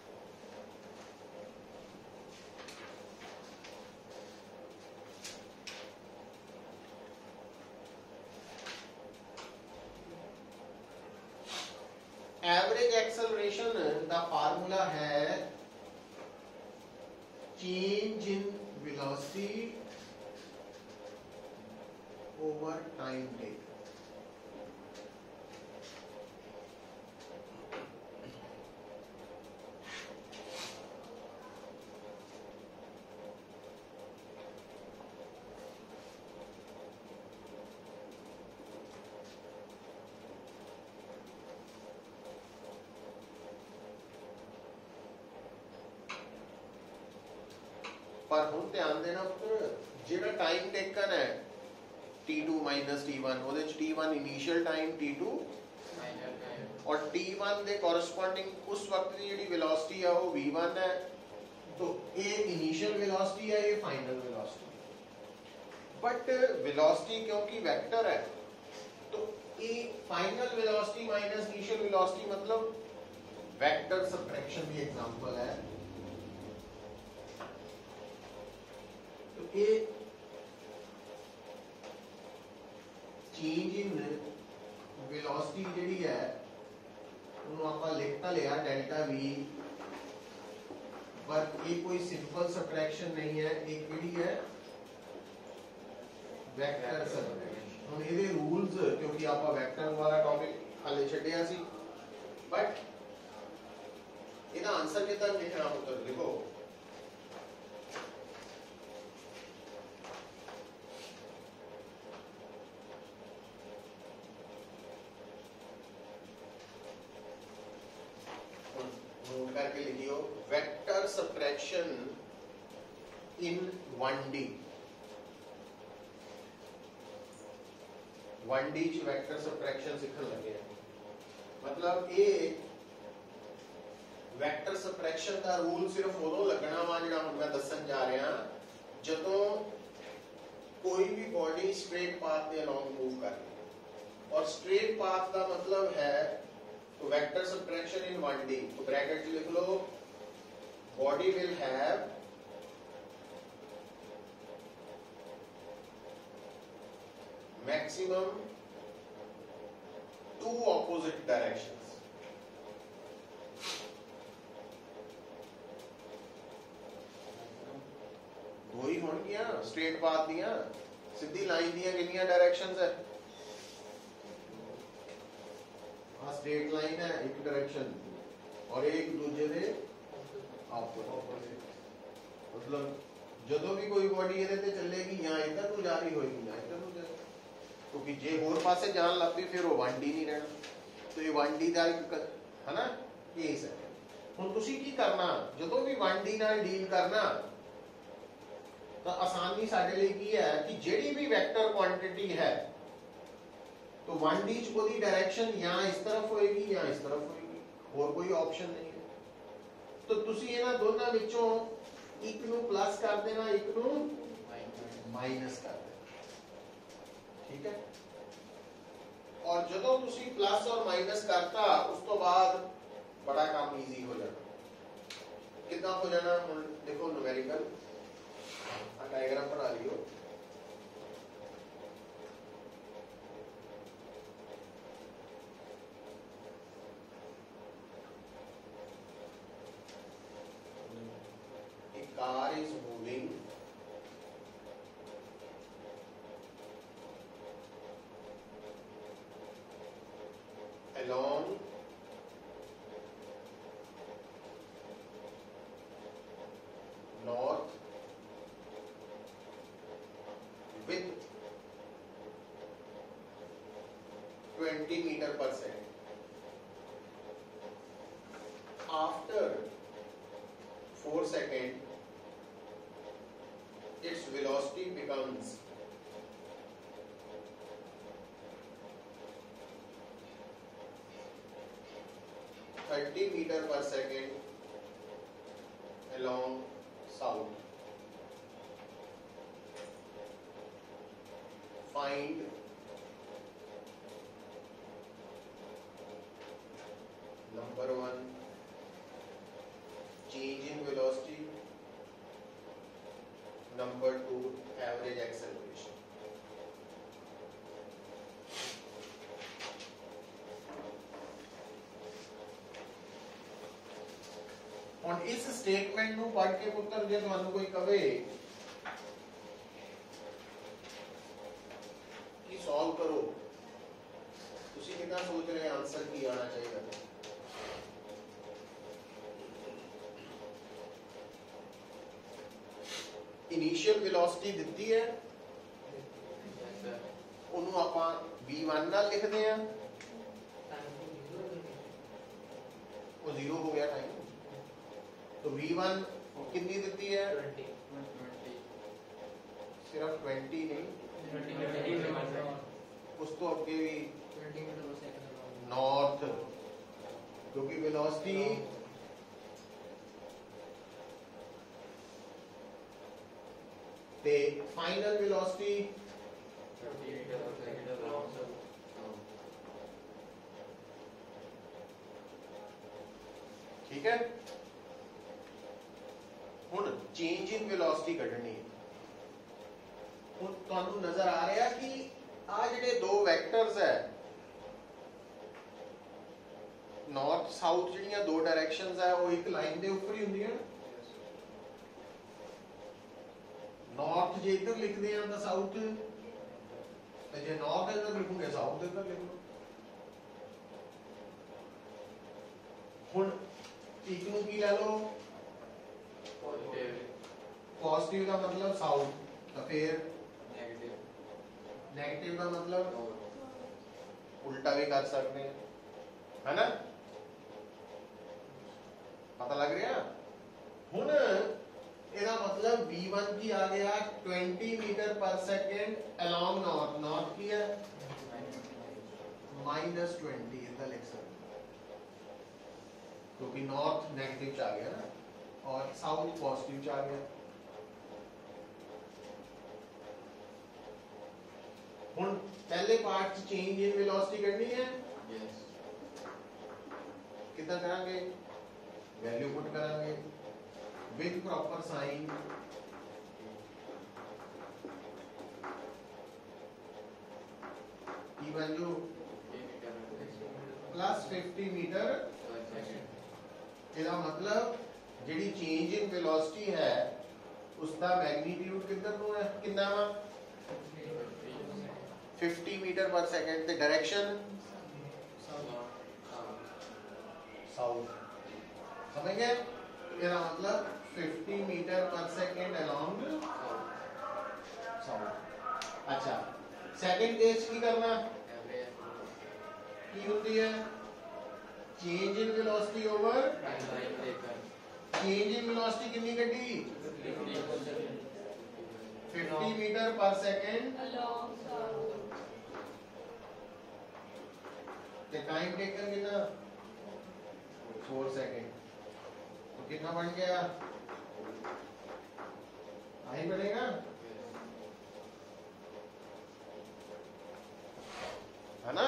एवरेज एक्सेलरेशन का फार्मूला है change in velocity over time take ਪਰ ਹੁਣ ਧਿਆਨ ਦੇਣਾ ਪੁੱਤਰ ਜਿਹੜਾ ਟਾਈਮ ਟੇਕਨ ਹੈ t2 t1 ਉਹਦੇ ਚ t1 ਇਨੀਸ਼ੀਅਲ ਟਾਈਮ t2 और t1 ਦੇ ਕੋਰਸਪੋਂਡਿੰਗ ਉਸ ਵਕਤ ਦੀ ਜਿਹੜੀ ਵੈਲੋਸਿਟੀ ਆ ਉਹ v1 ਹੈ तो ये इनिशियल वेलोसिटी है ये फाइनल वेलोसिटी बट वेलोसिटी क्योंकि वेक्टर है तो ये final velocity minus initial velocity मतलब वेक्टर सब्ट्रैक्शन की एग्जांपल है तो ये ਚੇਂਜ ਇਨ ਵੈਲੋਸਿਟੀ ਜਿਹੜੀ ਹੈ ਉਹਨੂੰ ਆਪਾਂ ਲਿਖਤਾ ਲਿਆ ਡੈਲਟਾ v ਪਰ ਇਹ ਕੋਈ ਸਿੰਪਲ ਸਬਟ੍ਰੈਕਸ਼ਨ ਨਹੀਂ ਹੈ ਇਹ ਕਿਹੜੀ ਹੈ ਵੈਕਟਰ ਸਬਟ੍ਰੈਕਸ਼ਨ ਹੁਣ ਇਹਦੇ ਰੂਲਸ ਕਿਉਂਕਿ ਆਪਾਂ ਵੈਕਟਰ ਵਾਲਾ ਟੌਪਿਕ ਹਾਲੇ ਛੱਡਿਆ ਸੀ ਬਟ ਇਹਦਾ ਆਨਸਰ ਕਿਦਾਂ ਲਿਖਣਾ ਪੁੱਤਰ ਦੇਖੋ ਵੈਕਟਰ ਸਬਟ੍ਰੈਕਸ਼ਨ ਇਨ 1D 1D ਚ ਵੈਕਟਰ ਸਬਟ੍ਰੈਕਸ਼ਨ ਸਿੱਖਣ ਲੱਗੇ ਆ ਮਤਲਬ ਇਹ ਵੈਕਟਰ ਸਬਟ੍ਰੈਕਸ਼ਨ ਦਾ ਰੂਲ ਸਿਰਫ ਉਦੋਂ ਲੱਗਣਾ ਵਾ ਜਿਹੜਾ ਹੁਣ ਮੈਂ ਦੱਸਣ ਜਾ ਰਿਹਾ ਜਦੋਂ ਕੋਈ ਵੀ ਬਾਡੀ ਸਟ੍ਰੇਟ ਪਾਥ ਦੇ ਅਲੋਂਗ ਮੂਵ ਕਰ ਰਹੀ ਹੈ ਔਰ ਸਟ੍ਰੇਟ ਪਾਥ ਦਾ ਮਤਲਬ ਹੈ तो vector subtraction in 1D तो ब्रैकेट लिख लो body will have maximum two opposite directions ਦੋ ਹੀ ਹੋਣਗੀਆਂ ਸਟ੍ਰੇਟ ਪਾਥ ਦੀਆਂ ਸਿੱਧੀ ਲਾਈਨ ਦੀਆਂ ਕਿੰਨੀਆਂ ਡਾਇਰੈਕਸ਼ਨਸ ਹੈ ਆ ਸਟ੍ਰੇਟ ਲਾਈਨ ਹੈ ਇੱਕ ਡਾਇਰੈਕਸ਼ਨ ਔਰ ਇਹ ਇੱਕ ਦੂਜੇ ਦੇ ਆਪੋਜ਼ਿਟ ਮਤਲਬ ਜਦੋਂ ਵੀ ਕੋਈ ਬੋਡੀ ਇਹਦੇ ਤੇ ਚੱਲੇਗੀ ਜਾਂ ਇੱਧਰ ਨੂੰ ਜਾ ਰਹੀ ਹੋਏਗੀ ਜਾਂ ਇੱਧਰ ਨੂੰ ਜਾ ਕਿਉਂਕਿ ਜੇ ਹੋਰ ਪਾਸੇ ਜਾਣ ਲੱਗ ਪਈ ਫਿਰ ਉਹ 1D ਨਹੀਂ ਰਹਿਣਾ ਤੇ ਇਹ 1D ਦਾ ਇੱਕ ਹਨਾ ਕੇਸ ਹੈ ਹੁਣ ਤੁਸੀਂ ਕੀ ਕਰਨਾ ਜਦੋਂ ਵੀ 1D ਨਾਲ ਡੀਲ ਕਰਨਾ ਤਾਂ ਆਸਾਨੀ ਸਾਡੇ ਲਈ ਕੀ ਹੈ ਕਿ ਜਿਹੜੀ ਵੀ ਵੈਕਟਰ ਕੁਆਂਟੀਟੀ ਹੈ तो 1D ਚ ਉਹਦੀ ਡਾਇਰੈਕਸ਼ਨ ਜਾਂ ਇਸ ਤਰਫ ਹੋਏਗੀ ਜਾਂ ਇਸ ਤਰਫ ਹੋਏਗੀ ਹੋਰ ਕੋਈ ਆਪਸ਼ਨ ਨਹੀਂ ਹੈ ਤਾਂ ਤੁਸੀਂ ਇਹਨਾਂ ਦੋਨਾਂ ਵਿੱਚੋਂ ਇੱਕ ਨੂੰ ਪਲੱਸ ਕਰ ਦੇਣਾ, ਇੱਕ ਨੂੰ ਮਾਈਨਸ ਕਰ ਦੇਣਾ। ਠੀਕ ਹੈ? ਔਰ ਜਦੋਂ ਤੁਸੀਂ ਪਲੱਸ ਔਰ ਮਾਈਨਸ ਕਰਤਾ, ਉਸ ਤੋਂ ਬਾਅਦ ਬੜਾ ਕੰਮ ਈਜ਼ੀ ਹੋ ਜਾਣਾ। ਕਿੱਦਾਂ ਹੋ ਜਾਣਾ? ਹੁਣ ਦੇਖੋ ਨੂਮੈਰੀਕਲ ਆ ਡਾਇਗਰਾਮ ਬਣਾ ਲਿਓ। 20 meter per second. After 4 seconds, its velocity becomes thirty meter per second ਹੁਣ ਇਸ ਸਟੇਟਮੈਂਟ ਨੂੰ ਪੜ੍ਹ ਕੇ ਪੁੱਤਰ ਜੇ ਤੁਹਾਨੂੰ ਕੋਈ ਕਵੇ ਕਿ ਸੋਲਵ ਕਰੋ ਤੁਸੀਂ ਕਿਦਾਂ ਸੋਚ ਰਹੇ ਆਨਸਰ ਕੀ ਆਣਾ ਚਾਹੀਦਾ? ਇਨੀਸ਼ੀਅਲ ਵੈਲੋਸਿਟੀ ਦਿੱਤੀ ਹੈ। ਉਹਨੂੰ ਆਪਾਂ v1 ਨਾਲ ਲਿਖਦੇ ਆ तो v1 कितनी देती है? सिर्फ़ 20 नहीं। उस तो अगे भी नॉर्थ क्योंकि वेलोसिटी ते फाइनल वेलोसिटी ठीक है? ਚੇਂਜ ਇਨ ਵੈਲੋਸਿਟੀ ਕੱਢਣੀ ਹੈ। ਹੁਣ ਤੁਹਾਨੂੰ ਨਜ਼ਰ ਆ ਰਿਹਾ ਕਿ ਆ ਜਿਹੜੇ ਦੋ ਵੈਕਟਰਸ ਹੈ ਨਾਰਥ ਸਾਊਥ ਜਿਹੜੀਆਂ ਦੋ ਡਾਇਰੈਕਸ਼ਨਸ ਹੈ, ਉਹ ਇੱਕ ਲਾਈਨ ਦੇ ਉੱਪਰ ਹੀ ਹੁੰਦੀਆਂ ਨਾਰਥ ਜੇ ਇੱਧਰ ਲਿਖਦੇ ਆ ਤਾਂ ਸਾਊਥ ਤੇ ਜੇ ਨਾਰਥ ਇੱਧਰ ਲਿਖੂਗੇ ਸਾਊਥ ਇੱਧਰ ਲਿਖ। ਲਓ ਹੁਣ ਇੱਕ ਨੂੰ ਕੀ ਲੈ ਲਓ? पॉजिटिव का मतलब साउथ तो फिर नेगेटिव का मतलब उल्टा भी कर सकते हैं है ना ਪਤਾ ਲੱਗ ਰਿਹਾ ਹੁਣ ਇਹਦਾ ਮਤਲਬ v1 ਕੀ ਆ ਗਿਆ 20 metre per second along north north ਕੀ ਹੈ ਮਾਈਨਸ 20 ਇਦਾਂ ਲਿਖ ਸਕਦੇ क्योंकि नॉर्थ नेगेटिव च आ गया ना और साउथ पॉजिटिव च आ गया ਹੁਣ ਪਹਿਲੇ ਪਾਰਟ ਚ ਚੇਂਜ ਇਨ ਵੈਲੋਸਿਟੀ ਕਰਨੀ ਹੈ Yes. ਕਿੱਦਾਂ ਕਰਾਂਗੇ ਵੈਲਿਊ ਪੁੱਟ ਕਰਾਂਗੇ with proper sign Ki value plus 50 metre ਇਹਦਾ ਮਤਲਬ ਜਿਹੜੀ ਚੇਂਜ ਇਨ ਵੈਲੋਸਿਟੀ ਹੈ ਉਸ ਦਾ ਮੈਗਨੀਟਿਊਡ ਕਿੱਧਰ ਨੂੰ ਹੈ ਕਿੰਨਾ ਵਾ 50 meter per second. The direction? South. समझेंगे? इसका मतलब 50 meter per second along south. अच्छा. Second case की करना? की होती है? Change in velocity over change in velocity कितनी घटी? 50 meter per second along south. the time taken in a 4 तो कितना बन गया? आई बनेगा है ना?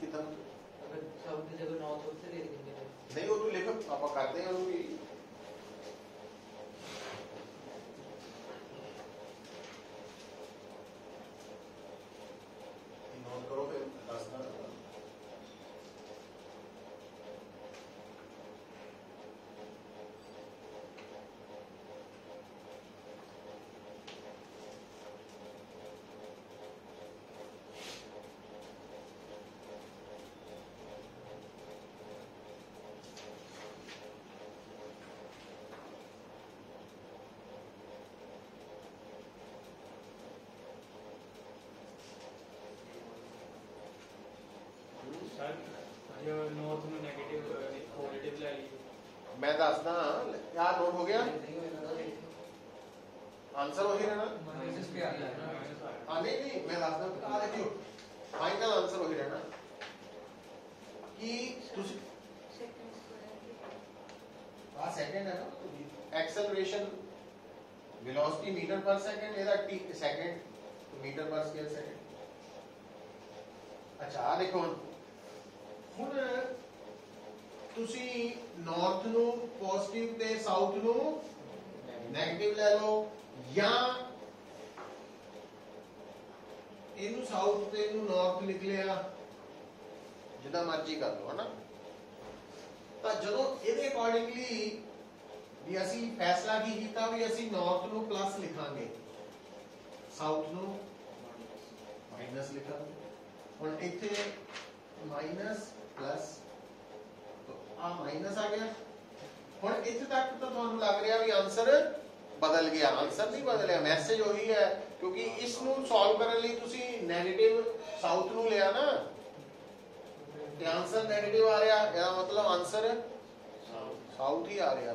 कितना? अगर सब की जगह नौ से ले लेंगे। नहीं वो तो लेकर आप करते हैं मैं दसदा यार नोट हो गया आंसर वही रहना माइनस पे आता है हाँ नहीं नहीं मैं दसदा आ देखियो फाइनल आंसर वही रहना कि तुसी Second square. आ सेकंड है ना acceleration velocity metre per second ਇਹਦਾ T second metre per square second ਅੱਛਾ ਆ ਦੇਖੋ ਹੁਣ ਹੁਣ ਤੁਸੀਂ ਨਾਰਥ ਨੂੰ ਪੋਜ਼ਿਟਿਵ ਤੇ ਸਾਊਥ ਨੂੰ ਨੈਗੇਟਿਵ ਲੈ ਲਓ ਜਾਂ ਇਹਨੂੰ ਸਾਊਥ ਤੇ ਇਹਨੂੰ ਨਾਰਥ ਲਿਖ ਲਿਆ ਜਿੱਦਾਂ ਮਰਜ਼ੀ ਕਰ ਲਓ, ਹਨਾ? ਤਾਂ ਜਦੋਂ ਇਹਦੇ ਅਕੋਰਡਿੰਗਲੀ ਵੀ ਅਸੀਂ ਫੈਸਲਾ ਕੀ ਕੀਤਾ ਵੀ ਅਸੀਂ ਨਾਰਥ ਨੂੰ ਪਲੱਸ ਲਿਖਾਂਗੇ ਸਾਊਥ ਨੂੰ ਮਾਈਨਸ ਲਿਖਾਂਗੇ। ਹੁਣ ਇੱਥੇ ਮਾਈਨਸ ਪਲੱਸ ਆ ਮਾਈਨਸ ਆ ਗਿਆ। ਹੁਣ ਇੱਥੇ ਤੱਕ ਤਾਂ ਤੁਹਾਨੂੰ ਲੱਗ ਰਿਹਾ ਵੀ ਆਨਸਰ ਬਦਲ ਗਿਆ। ਆਨਸਰ ਨਹੀਂ ਬਦਲਿਆ ਮੈਸੇਜ ਉਹੀ ਹੈ, ਕਿਉਂਕਿ ਇਸ ਨੂੰ ਸੋਲਵ ਕਰਨ ਲਈ ਤੁਸੀਂ ਨੈਗੇਟਿਵ ਸਾਊਥ ਨੂੰ ਲਿਆ ਨਾ। ਤੇ ਆਨਸਰ ਨੈਗੇਟਿਵ ਆ ਰਿਹਾ, ਇਹਦਾ ਮਤਲਬ ਆਨਸਰ ਸਾਊਥ ਹੀ ਆ ਰਿਹਾ।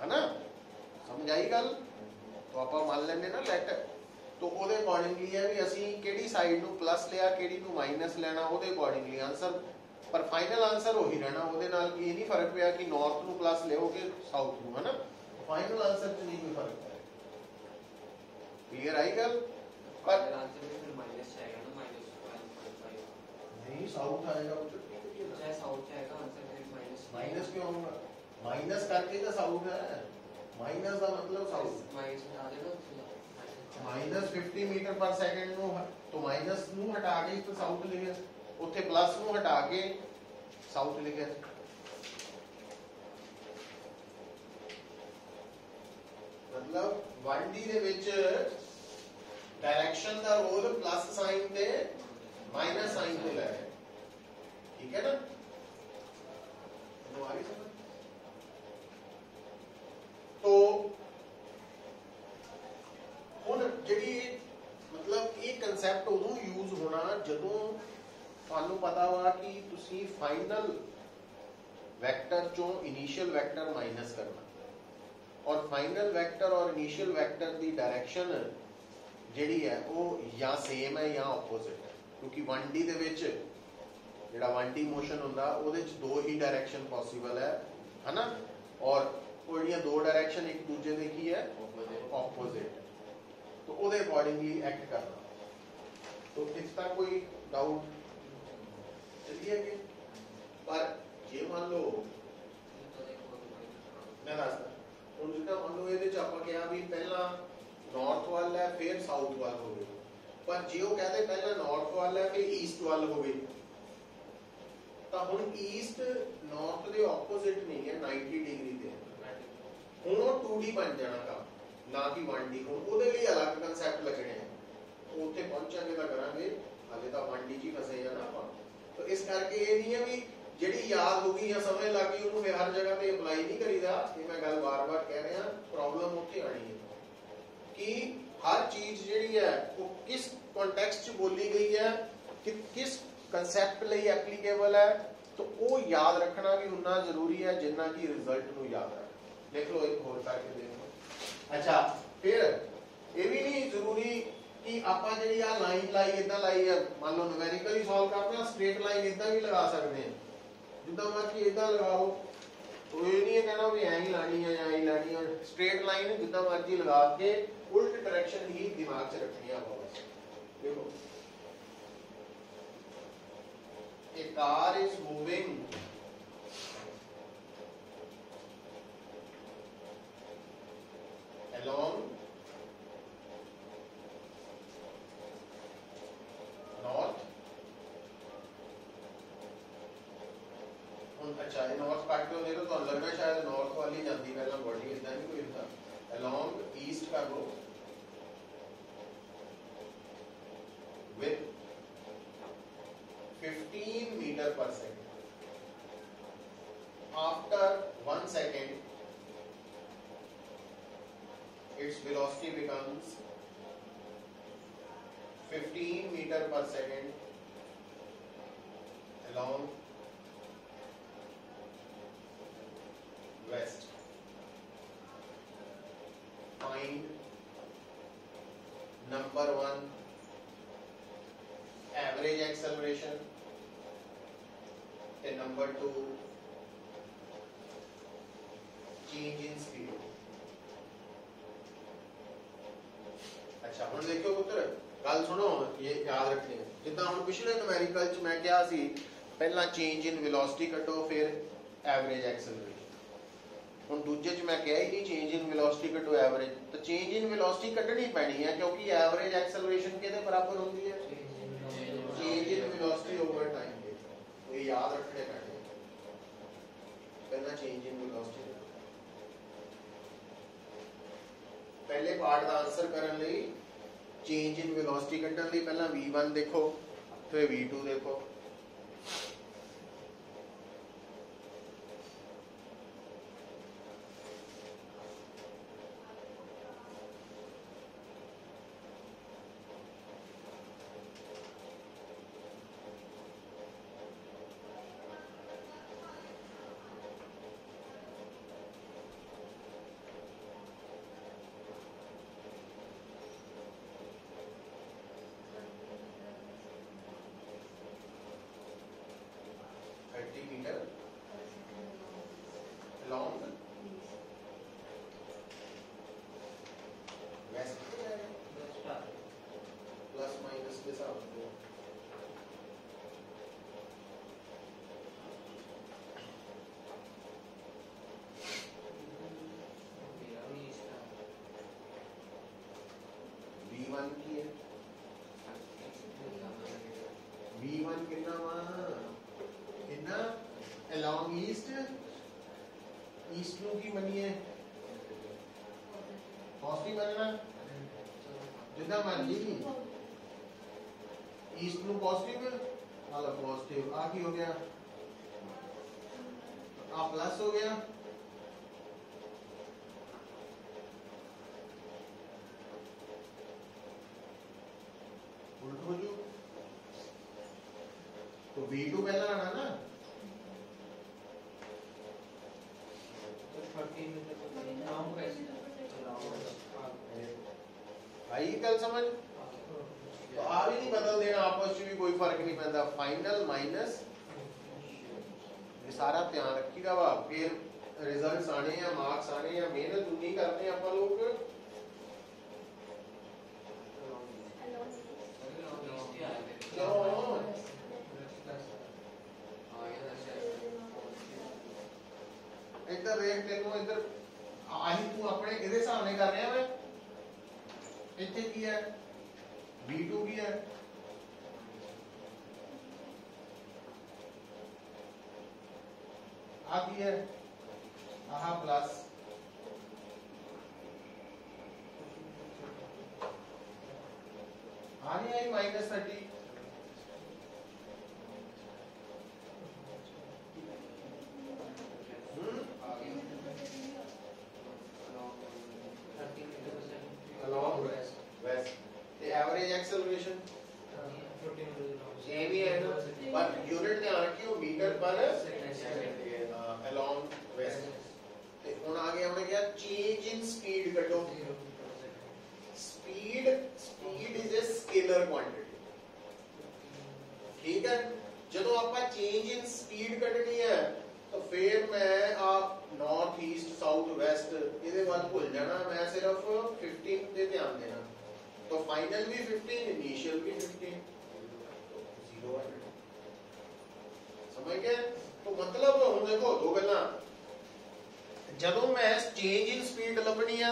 ਹੈ ਨਾ ਸਮਝ ਆਈ ਗੱਲ? ਤਾਂ ਆਪਾਂ ਮੰਨ ਲੈਂਦੇ ਨਾ ਲੈਟ ਤੋ ਉਹਦੇ ਅਕੋਰਡਿੰਗਲੀ ਹੈ ਵੀ ਅਸੀਂ ਕਿਹੜੀ ਸਾਈਡ ਨੂੰ ਪਲੱਸ ਲਿਆ, ਕਿਹੜੀ ਨੂੰ ਮਾਈਨਸ ਲੈਣਾ, ਉਹਦੇ ਅਕੋਰਡਿੰਗਲੀ ਆਨਸਰ ਪਰ ਫਾਈਨਲ ਆਨਸਰ ਉਹੀ ਰਹਿਣਾ ਉਹਦੇ ਨਾਲ ਇਹ ਨਹੀਂ ਫਰਕ ਪਿਆ ਕਿ ਨਾਰਥ ਨੂੰ ਕਲਾਸ ਲਿਓਗੇ ਸਾਊਥ ਨੂੰ ਹਨਾ ਫਾਈਨਲ ਆਨਸਰ 'ਚ ਨਹੀਂ ਕੋਈ ਫਰਕ ਪਿਆ ਕਲੀਅਰ ਆਈ ਗੱਲ ਪਰ ਆਨਸਰ ਵਿੱਚ ਫਿਰ ਮਾਈਨਸ ਆਏਗਾ ਨਾ -1.5 ਨਹੀਂ ਸਾਊਥ ਆਏਗਾ ਉਹ ਚਾਹੇ ਸਾਊਥ ਆਏਗਾ ਆਨਸਰ ਫਿਰ ਮਾਈਨਸ ਮਾਈਨਸ ਕਿਉਂ ਹੋਊਗਾ ਮਾਈਨਸ ਕਰਕੇ ਤਾਂ ਸਾਊਥ ਹੈ ਮਾਈਨਸ ਦਾ ਮਤਲਬ ਸਾਊਥ ਮਾਈਨਸ ਹਟਾ ਦੇਣਾ -50 ਮੀਟਰ ਪਰ ਸੈਕਿੰਡ ਨੂੰ ਤੋਂ ਮਾਈਨਸ ਨੂੰ ਹਟਾ ਕੇ ਇਸ ਤੋਂ ਸਾਊਥ ਲਿਖਿਆ ਉੱਥੇ ਪਲੱਸ ਨੂੰ ਹਟਾ ਕੇ ਸਾਊਥ ਲਿਖਿਆ ਮਤਲਬ 1D ਦੇ ਵਿੱਚ ਡਾਇਰੈਕਸ਼ਨ ਦਾ ਰੋਲ ਪਲੱਸ ਸਾਈਨ ਤੇ ਮਾਈਨਸ ਸਾਈਨ ਤੋਂ ਲੈ ਹੈ ਠੀਕ ਹੈ ਨਾ ਤੁਹਾਨੂੰ ਆ ਰਹੀ ਸਮਝ ਤੋ ਹੁਣ ਜਿਹੜੀ ਇਹ- ਮਤਲਬ ਇਹ ਕਨਸੈਪਟ ਉਦੋਂ ਯੂਜ਼ ਹੋਣਾ ਜਦੋਂ ਤੁਹਾਨੂੰ ਪਤਾ ਵਾ ਕਿ ਤੁਸੀਂ ਫਾਈਨਲ ਵੈਕਟਰ ਚੋਂ ਇਨੀਸ਼ੀਅਲ ਵੈਕਟਰ ਮਾਈਨਸ ਕਰਨਾ। ਔਰ ਫਾਈਨਲ ਵੈਕਟਰ ਔਰ ਇਨੀਸ਼ੀਅਲ ਵੈਕਟਰ ਦੀ ਡਾਇਰੈਕਸ਼ਨ ਜਿਹੜੀ ਹੈ ਉਹ ਜਾਂ ਸੇਮ ਹੈ ਜਾਂ ਆਪੋਜ਼ਿਟ ਹੈ। ਕਿਉਂਕਿ 1D ਦੇ ਵਿੱਚ ਜਿਹੜਾ 1D ਮੋਸ਼ਨ ਹੁੰਦਾ ਉਹਦੇ ਚ ਦੋ ਹੀ ਡਾਇਰੈਕਸ਼ਨ ਪੋਸੀਬਲ ਹੈ ਹਨਾ? ਔਰ ਉਹ ਜਿਹੜੀਆਂ ਦੋ ਡਾਇਰੈਕਸ਼ਨ ਇੱਕ ਦੂਜੇ ਦੇ ਕੀ ਹੈ. ਆਪੋਜ਼ਿਟ तो ਉਹਦੇ ਅਕੋਰਡਿੰਗਲੀ ਐਕਟ ਕਰਨਾ। तो ਇਸ ਤੱਕ ਕੋਈ ਡਾਊਟ ਚਲਿਏ ਕਿ ਪਰ ਜੇ ਮੰਨ ਲਓ ਮੈਂ ਦੱਸਦਾ। ਹੁਣ ਜਿੱਦਾਂ ਮੰਨ ਲਓ ਇਹਦੇ ਚ ਆਪਾਂ ਕਿਹਾ ਵੀ ਪਹਿਲਾਂ ਨਾਰਥ ਵੱਲ ਹੈ, ਫਿਰ ਸਾਊਥ ਵੱਲ ਹੋਵੇ। ਪਰ ਜੇ ਉਹ ਕਹਿੰਦੇ ਪਹਿਲਾਂ ਨਾਰਥ ਵੱਲ ਹੈ, ਫਿਰ ਈਸਟ ਵੱਲ ਹੋਵੇ। ਤਾਂ ਹੁਣ ਈਸਟ ਨਾਰਥ ਦੇ ਆਪੋਜ਼ਿਟ ਨਹੀਂ ਹੈ 90 ਡਿਗਰੀ ਤੇ। ਹੁਣ ਉਹ 2D ਬਣ ਜਾਣਾ ਕੰਮ, ਨਾ ਕਿ 1D ਹੁਣ ਉਹਦੇ ਲਈ ਅਲੱਗ ਕਨਸੈਪਟ ਲੱਗਣੇ ਆ। ਉਹ ਉੱਥੇ ਪਹੁੰਚਾਂਗੇ ਤਾਂ ਕਰਾਂਗੇ ਹਾਲੇ ਤਾਂ 1D ਚ ਹੀ ਫਸੇ ਆ ਨਾ ਆਪਾਂ। ਤਾਂ ਇਸ ਕਰਕੇ ਇਹ ਨਹੀਂ ਹੈ ਵੀ ਜਿਹੜੀ ਯਾਦ ਹੋ ਗਈ ਜਾਂ ਸਮਝ ਲੱਗ ਗਈ, ਉਹਨੂੰ ਫਿਰ ਹਰ ਜਗ੍ਹਾ ਤੇ ਅਪਲਾਈ ਨਹੀਂ ਕਰੀਦਾ। ਇਹ ਮੈਂ ਗੱਲ ਵਾਰ-ਵਾਰ ਕਹਿ ਰਿਹਾ ਪ੍ਰੋਬਲਮ ਉੱਥੇ ਆਣੀ ਹੈ। ਕਿ ਹਰ ਚੀਜ਼ ਜਿਹੜੀ ਹੈ, ਉਹ ਕਿਸ ਕੰਟੈਕਸਟ 'ਚ ਬੋਲੀ ਗਈ ਹੈ, ਕਿ ਕਿਸ ਕਨਸੈਪਟ ਲਈ ਐਪਲੀਕੇਬਲ ਹੈ, ਤਾਂ ਉਹ ਯਾਦ ਰੱਖਣਾ ਵੀ ਉਨਾ ਜ਼ਰੂਰੀ ਹੈ ਜਿੰਨਾ ਕਿ ਰਿਜ਼ਲਟ ਨੂੰ ਯਾਦ ਰੱਖਣਾ। ਦੇਖ ਲਓ, ਇੱਕ ਹੋਰ ਕਰਕੇ ਦੇਖੋ ਅੱਛਾ, ਫਿਰ ਇਹ ਵੀ ਨਹੀਂ ਜ਼ਰੂਰੀ ਕਿ ਆਪਾਂ ਜਿਹੜੀ ਆ ਲਾਈਨ ਲਾਈ ਇਦਾਂ ਲਾਈ ਹੈ ਮੰਨ ਲਓ ਨੂਮੈਰੀਕਲੀ ਸੋਲਵ ਕਰਦੇ ਆ ਸਟ੍ਰੇਟ ਲਾਈਨ ਇਦਾਂ ਵੀ ਲਗਾ ਸਕਦੇ ਆ ਜਿੱਦਾਂ ਮਰਜ਼ੀ ਇਦਾਂ ਲਗਾਓ ਉਹ ਇਹ ਨਹੀਂ ਹੈ ਕਹਿਣਾ ਵੀ ਐਂ ਹੀ ਲਾਣੀ ਹੈ ਜਾਂ ਐਂ ਹੀ ਲਾਣੀ ਹੈ ਸਟ੍ਰੇਟ ਲਾਈਨ ਜਿੱਦਾਂ ਮਰਜ਼ੀ ਲਗਾ ਕੇ ਉਲਟ ਡਾਇਰੈਕਸ਼ਨ ਹੀ ਦਿਮਾਗ 'ਚ ਰੱਖਣੀ ਆ ਆਪਾਂ ਬਸ ਦੇਖੋ a car is moving along north अच्छा ये नॉर्थ पार्ट पे होने तो अंदर में शायद नॉर्थ वाली जाती है बॉडी इतना ही कोई था अलोंग ईस्ट का वो meter per second along west. Find number one average acceleration and number two ਗੱਲ ਸੁਣੋ, ਇਹ ਯਾਦ ਰੱਖਣੀ ਹੈ। ਜਿੱਦਾਂ ਹੁਣ ਪਿਛਲੇ ਨੂਮੈਰੀਕਲ ਚ ਮੈਂ ਕਿਹਾ ਸੀ, ਪਹਿਲਾਂ ਚੇਂਜ ਇਨ ਵੈਲੋਸਿਟੀ ਕੱਢੋ, ਫਿਰ ਐਵਰੇਜ ਐਕਸਲਰੇਸ਼ਨ ਹੁਣ ਦੂਜੇ ਚ ਮੈਂ ਕਿਹਾ ਹੀ ਨਹੀਂ ਚੇਂਜ ਇਨ ਵੈਲੋਸਿਟੀ ਕੱਢੋ ਐਵਰੇਜ ਤਾਂ ਚੇਂਜ ਇਨ ਵੈਲੋਸਿਟੀ ਕੱਢਣੀ ਪੈਣੀ ਹੈ, ਕਿਉਂਕਿ ਐਵਰੇਜ ਐਕਸਲਰੇਸ਼ਨ ਕਿਹਦੇ ਬਰਾਬਰ ਹੁੰਦੀ ਹੈ? change in velocity over time ਇਹ ਯਾਦ ਰੱਖਣੇ ਪੈਣੇ। ਪਹਿਲਾਂ change in velocity ਪਹਿਲੇ ਪਾਰਟ ਦਾ ਆਨਸਰ ਕਰਨ ਲਈ ਚੇਂਜ ਇਨ ਵੈਲੋਸਿਟੀ ਕੱਢਣ ਲਈ ਪਹਿਲਾਂ v1 ਦੇਖੋ ਫਿਰ v2 ਦੇਖੋ किस की मनी है। फॉस्टी बनना जिदा मर्ज़ी ईस्ट ब्लू पॉजिटिव वाला पॉजिटिव आ की हो गया। आ प्लस हो गया। उल्ट हो जू तो बी टू पहले आना ना आई गल समझ तो आ भी नहीं बदल देना आपस में भी कोई फर्क नहीं पैंदा फाइनल माइनस ये सारा ध्यान रखीगा वा फिर रिजल्ट्स आने या मार्क्स आने या मेहनत उतनी करते हैं अपन here aha plus I minus thirty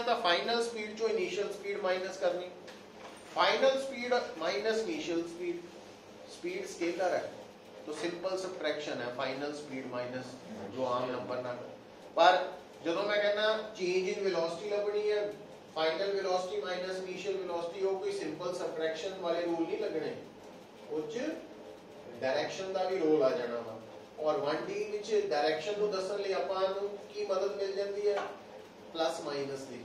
ਲੱਭਣੀ ਹੈ ਤਾਂ ਫਾਈਨਲ ਸਪੀਡ ਚੋਂ ਇਨੀਸ਼ੀਅਲ ਸਪੀਡ ਮਾਈਨਸ ਕਰਨੀ final speed minus initial speed speed scalar है तो सिंपल सबट्रैक्शन है फाइनल स्पीड माइनस जो आम नंबर ना पर ਜਦੋਂ ਮੈਂ ਕਹਿੰਦਾ ਚੇਂਜ ਇਨ ਵੈਲੋਸਿਟੀ ਲੱਭਣੀ ਹੈ final velocity minus initial velocity ਉਹ ਕੋਈ ਸਿੰਪਲ ਸਬਟ੍ਰੈਕਸ਼ਨ ਵਾਲੇ ਰੂਲ ਨਹੀਂ ਲੱਗਣੇ ਉਹ ਚ ਡਾਇਰੈਕਸ਼ਨ ਦਾ ਵੀ ਰੋਲ ਆ ਜਾਣਾ ਵਾ ਔਰ 1D ਵਿੱਚ ਡਾਇਰੈਕਸ਼ਨ ਨੂੰ ਦੱਸਣ ਲਈ ਆਪਾਂ ਨੂੰ ਕੀ ਮਦਦ ਮਿਲ ਜਾਂਦੀ ਹੈ ਪਲੱਸ ਮਾਈਨਸ ਦੀ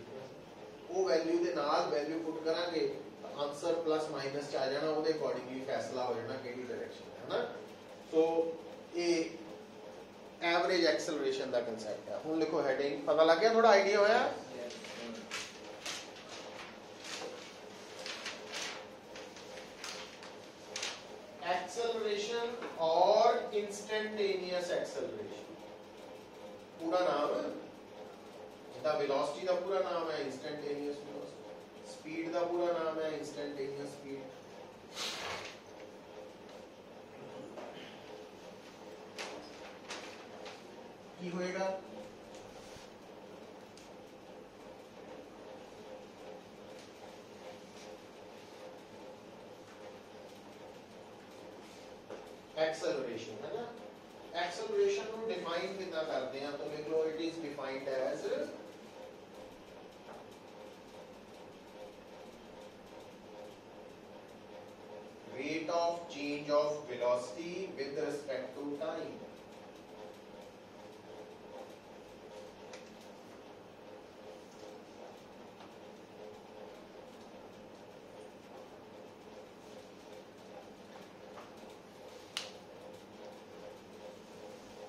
ਉਹ ਵੈਲਿਊ ਦੇ ਨਾਲ ਵੈਲਿਊ ਪੁੱਟ ਕਰਾਂਗੇ ਆਨਸਰ ਪਲੱਸ ਮਾਈਨਸ ਚ ਆ ਜਾਣਾ ਉਹਦੇ ਅਕੋਰਡਿੰਗਲੀ ਫੈਸਲਾ ਹੋ ਜਾਣਾ ਕਿਹੜੀ ਡਾਇਰੈਕਸ਼ਨ ਹੈ ਹਨਾ ਸੋ ਇਹ ਐਵਰੇਜ ਐਕਸਲਰੇਸ਼ਨ ਦਾ ਕਨਸੈਪਟ ਹੈ ਹੁਣ ਲਿਖੋ ਹੈਡਿੰਗ ਪਤਾ ਲੱਗ ਗਿਆ ਥੋੜਾ ਆਈਡੀਆ ਹੋਇਆ एक्सेलरेशन और इंस्टेंटेनियस एक्सेलरेशन पूरा नाम ਦਾ ਵੈਲੋਸਿਟੀ ਦਾ ਪੂਰਾ ਨਾਮ ਹੈ ਇਨਸਟੈਂਟੇਨੀਅਸ ਵੈਲੋਸਿਟੀ स्पीड का पूरा नाम है ਇਨਸਟੈਂਟੇਨੀਅਸ ਸਪੀਡ ਕੀ ਹੋਏਗਾ एक्सेलरेशन है ना? एक्सेलरेशन को डिफाइन कितना करते हैं? तो लिख लो it is defined as change of velocity with respect to time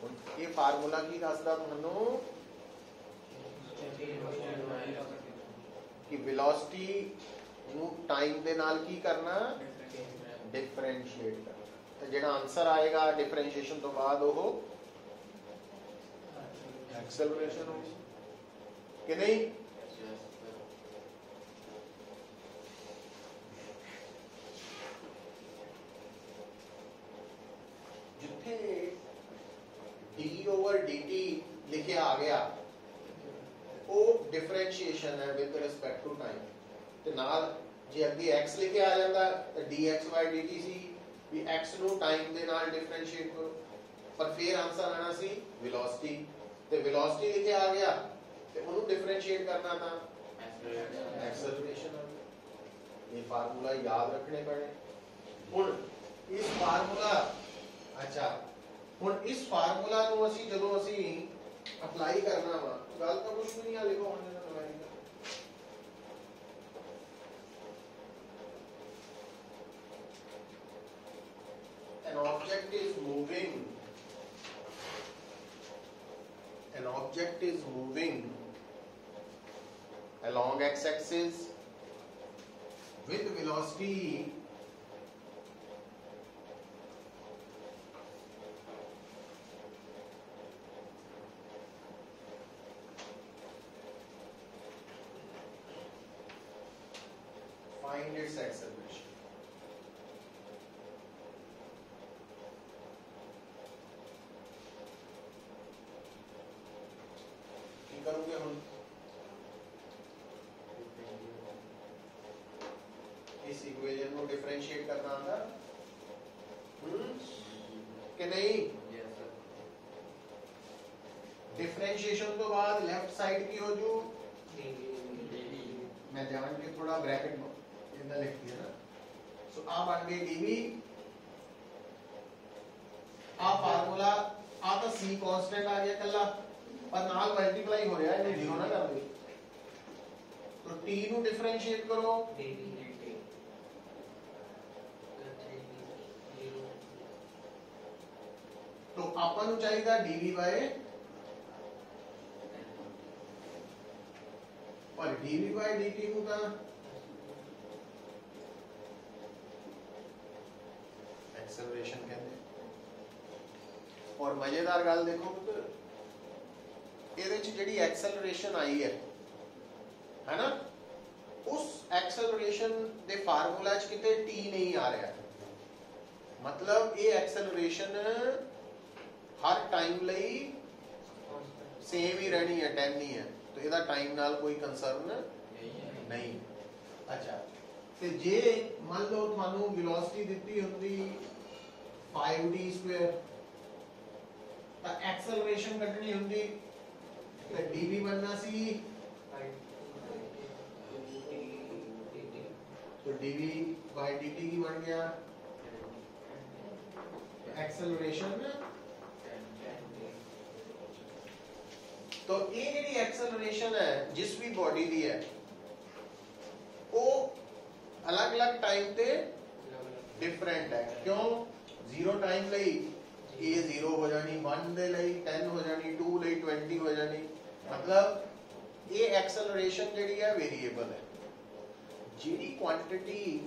ਹੁਣ ਇਹ ਫਾਰਮੂਲਾ ਕੀ ਦੱਸਦਾ ਤੁਹਾਨੂੰ ਕਿ ਵੈਲੋਸਿਟੀ ਨੂੰ ਟਾਈਮ ਦੇ ਨਾਲ ਕੀ ਕਰਨਾ ਡਿਫਰੈਂਸ਼ੀਏਟ ਕਰਨਾ ਤੇ ਜਿਹੜਾ ਆਨਸਰ ਆਏਗਾ ਡਿਫਰੈਂਸ਼ੀਏਸ਼ਨ ਤੋਂ ਬਾਅਦ ਉਹ ਐਕਸਲਰੇਸ਼ਨ ਹੋਊਗੀ ਕਿ ਨਹੀਂ ਡਿਫਰੈਂਸ਼ੀਏਟ ਕਰੋ ਪਰ ਫਿਰ ਆਨਸਰ ਆਣਾ ਸੀ ਵੈਲੋਸਿਟੀ ਤੇ ਵੈਲੋਸਿਟੀ ਲਿਖਿਆ ਆ ਗਿਆ ਤੇ ਉਹਨੂੰ ਡਿਫਰੈਂਸ਼ੀਏਟ ਕਰਨਾ ਤਾਂ ਐਕਸਲਰੇਸ਼ਨ ਇਹ ਫਾਰਮੂਲਾ ਯਾਦ ਰੱਖਣੇ ਪੈਣੇ ਹੁਣ ਇਸ ਫਾਰਮੂਲਾ ਅੱਛਾ ਹੁਣ ਇਸ ਫਾਰਮੂਲਾ ਨੂੰ ਅਸੀਂ ਜਦੋਂ ਅਸੀਂ ਅਪਲਾਈ ਕਰਨਾ ਵਾ ਗੱਲ ਤਾਂ ਕੁਝ ਵੀ ਨਹੀਂ ਆ ਲਿਖੋ ਹੁਣ find its acceleration. इस इक्वेशन को डिफरेंशिएट करना आता कि नहीं डिफरेंशिएशन तो बाद लेफ़्ट साइड की हो जो मैं जान के थोड़ा ब्रैकेट कनेक्ट किया ना। सो आप अंडे डीवी आप फार्मूला आता सी कांस्टेंट आ गया कल्ला पर नाल मल्टीप्लाई हो रहा है ज़ीरो ना कर दे तो टी नु डिफरेंशिएट करो। तो अपन चाहिए डीवी बाय और डीवी बाय डीटी होता ਐਕਸਲਰੇਸ਼ਨ ਕਹਿੰਦੇ ਔਰ ਮਜ਼ੇਦਾਰ ਗੱਲ ਦੇਖੋ ਇਹਦੇ ਚ ਜਿਹੜੀ ਐਕਸਲਰੇਸ਼ਨ ਆਈ ਹੈ ਹੈਨਾ ਉਸ ਐਕਸਲਰੇਸ਼ਨ ਦੇ ਫਾਰਮੂਲਾ ਚ ਕਿਤੇ t ਨਹੀਂ ਆ ਰਿਹਾ ਮਤਲਬ ਇਹ ਐਕਸਲਰੇਸ਼ਨ ਹਰ ਟਾਈਮ ਲਈ ਸੇਮ ਹੀ ਰਹਿਣੀ ਹੈ 10 ਨਹੀਂ ਹੈ ਤੇ ਇਹਦਾ ਟਾਈਮ ਨਾਲ ਕੋਈ ਕੰਸਰਨ ਨਹੀਂ ਨਹੀਂ ਅੱਛਾ ਤੇ ਜੇ ਮੰਨ ਲਓ ਤੁਹਾਨੂੰ ਵੈਲੋਸਿਟੀ ਦਿੱਤੀ ਹੁੰਦੀ फाइव डी स्क्वेयर एक्सलरेशन कितनी होगी तो डीवी बनना सी तो डीवी बाय डीटी की बन गया। एक्सलरेशन तो ये जी एक्सेलरेशन है, जिस भी बॉडी की है, वो अलग अलग टाइम पे डिफरेंट है। क्यों? 0 ਟਾਈਮ ਲਈ ਇਹ 0 ਹੋ ਜਾਣੀ 1 ਦੇ ਲਈ 10 ਹੋ ਜਾਣੀ 2 ਲਈ 20 ਹੋ ਜਾਣੀ। ਮਤਲਬ ਇਹ ਐਕਸਲਰੇਸ਼ਨ ਜਿਹੜੀ ਹੈ ਵੇਰੀਏਬਲ ਹੈ। ਜਿਹੜੀ ਕੁਆਂਟੀਟੀ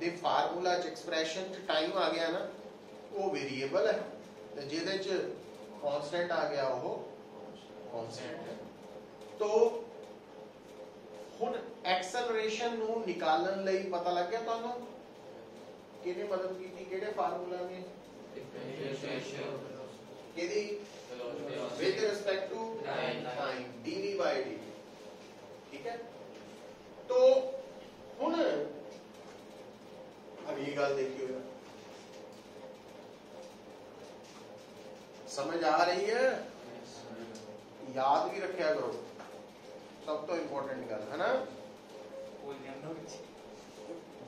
ਦੇ ਫਾਰਮੂਲਾ ਚ ਐਕਸਪ੍ਰੈਸ਼ਨ ਚ ਟਾਈਮ ਆ ਗਿਆ ਨਾ, ਉਹ ਵੇਰੀਏਬਲ ਹੈ। ਤੇ ਜਿਹਦੇ ਚ ਕਾਂਸਟੈਂਟ ਆ ਗਿਆ ਉਹ ਕਾਂਸਟੈਂਟ ਹੈ। ਤੋ ਹੁਣ ਐਕਸਲਰੇਸ਼ਨ ਨੂੰ ਨਿਕਾਲਣ ਲਈ ਪਤਾ ਲੱਗ ਗਿਆ ਤੁਹਾਨੂੰ? ਕਿਹਨੇ ਮਦਦ ਕੀਤੀ ਕਿਹੜੇ ਫਾਰਮੂਲਾ ਨੇ Differentiation. ਕਿਹਦੀ Velocity. with respect to Time. time dv by dt ठीक है तो ਹੁਣ ਅਗਲੀ ਗੱਲ ਦੇਖਿਓ ਸਮਝ ਆ ਰਹੀ ਹੈ ਯਾਦ ਵੀ ਰੱਖਿਆ ਕਰੋ ਸਭ ਤੋਂ ਇੰਪੋਰਟੈਂਟ ਗੱਲ ਹੈ ਨਾ ਭੁੱਲ ਜਾਂਦਾ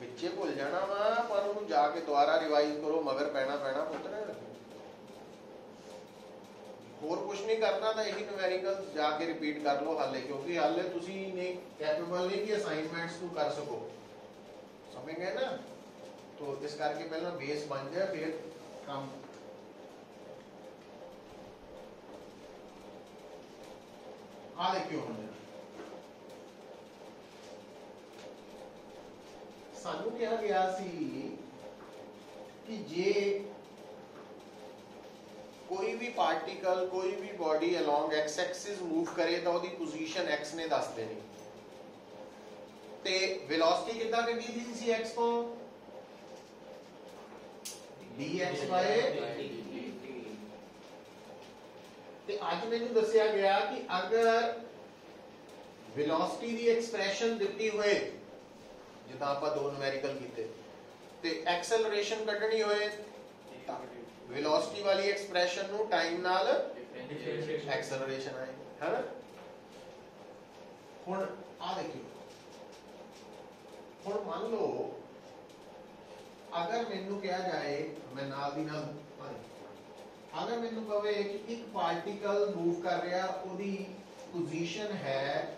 ਵਿੱਚ ਵਿੱਚੇ ਭੁੱਲ ਜਾਣਾ ਵਾ ਪਰ ਉਹਨੂੰ ਜਾ ਕੇ ਦੁਬਾਰਾ ਰਿਵਾਈਜ਼ ਕਰੋ ਮਗਰ ਪੈਣਾ ਪੈਣਾ ਪੁੱਤਰ ਹੋਰ ਕੁਝ ਨਹੀਂ ਕਰਨਾ ਤਾਂ ਇਹੀ ਨੂਮੈਰੀਕਲਸ ਜਾ ਕੇ ਰਿਪੀਟ ਕਰ ਲਓ ਹਾਲੇ ਕਿਉਂਕਿ ਹਾਲੇ ਤੁਸੀਂ ਨੇ ਕੈਪੇਬਲ ਨਹੀਂ ਕਿ ਅਸਾਈਨਮੈਂਟਸ ਨੂੰ ਕਰ ਸਕੋ ਸਮਝ ਗਏ ਨਾ ਤੋ ਇਸ ਕਰਕੇ ਪਹਿਲਾਂ ਬੇਸ ਬਣ ਜਾਏ ਫਿਰ ਕੰਮ ਆ ਦੇਖਿਓ ਹੁਣ ਸਾਨੂੰ ਕਿਹਾ ਗਿਆ ਸੀ ਕਿ ਜੇ ਕੋਈ ਵੀ ਪਾਰਟੀਕਲ ਕੋਈ ਵੀ body along x axis move ਕਰੇ ਤਾਂ ਉਹਦੀ ਪੋਜੀਸ਼ਨ x ਨੇ ਦੱਸ ਦੇਣੀ। ਤੇ ਵੈਲੋਸਿਟੀ ਕਿੱਦਾਂ ਕੱਢੀ ਦੀ ਸੀ x ਤੋਂ? dx ਤੇ ਅੱਜ ਮੈਨੂੰ ਦੱਸਿਆ ਗਿਆ ਕਿ ਅਗਰ ਵੈਲੋਸਿਟੀ ਦੀ ਐਕਸਪ੍ਰੈਸ਼ਨ ਦਿੱਤੀ ਹੋਏ ਜਿੱਦਾਂ ਆਪਾਂ ਦੋ ਨੂਮੈਰੀਕਲ ਕੀਤੇ। ਤੇ ਐਕਸਲਰੇਸ਼ਨ ਕੱਢਣੀ ਹੋਏ ਵੈਲੋਸਿਟੀ ਵਾਲੀ ਐਕਸਪ੍ਰੈਸ਼ਨ ਨੂੰ ਟਾਈਮ ਨਾਲ. ਐਕਸਲਰੇਸ਼ਨ ਆਏ ਹੈਨਾ? ਹੁਣ ਆ ਦੇਖਿਓ। ਹੁਣ ਮੰਨ ਲਓ ਅਗਰ ਮੈਨੂੰ ਕਿਹਾ ਜਾਏ ਮੈਂ ਨਾਲ ਦੀ ਨਾਲ ਅਗਰ ਮੈਨੂੰ ਕਵੇ ਕਿ ਇੱਕ ਪਾਰਟੀਕਲ ਮੂਵ ਕਰ ਰਿਹਾ ਉਹਦੀ ਪੋਜੀਸ਼ਨ ਹੈ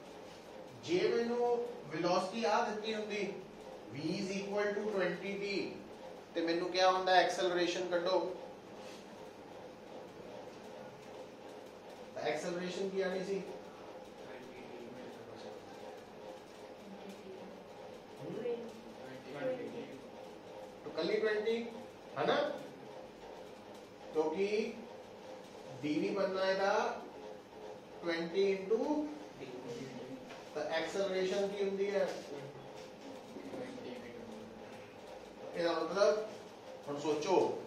ਜੇ ਮੈਨੂੰ ਵੈਲੋਸਿਟੀ ਆ ਦਿੱਤੀ ਹੁੰਦੀ v 20t ਤੇ ਮੈਨੂੰ ਕਿਹਾ ਹੁੰਦਾ ਐਕਸਲਰੇਸ਼ਨ ਕੱਢੋ ਐਕਸਲਰੇਸ਼ਨ ਕੀ ਆਣੀ ਸੀ तो कल ही ट्वेंटी है ना क्योंकि डीवी बनना है था ट्वेंटी इंटू ਤਾਂ ਐਕਸਲਰੇਸ਼ਨ ਕੀ ਹੁੰਦੀ ਹੈ? ਇਹਦਾ ਮਤਲਬ ਹੁਣ ਸੋਚੋ।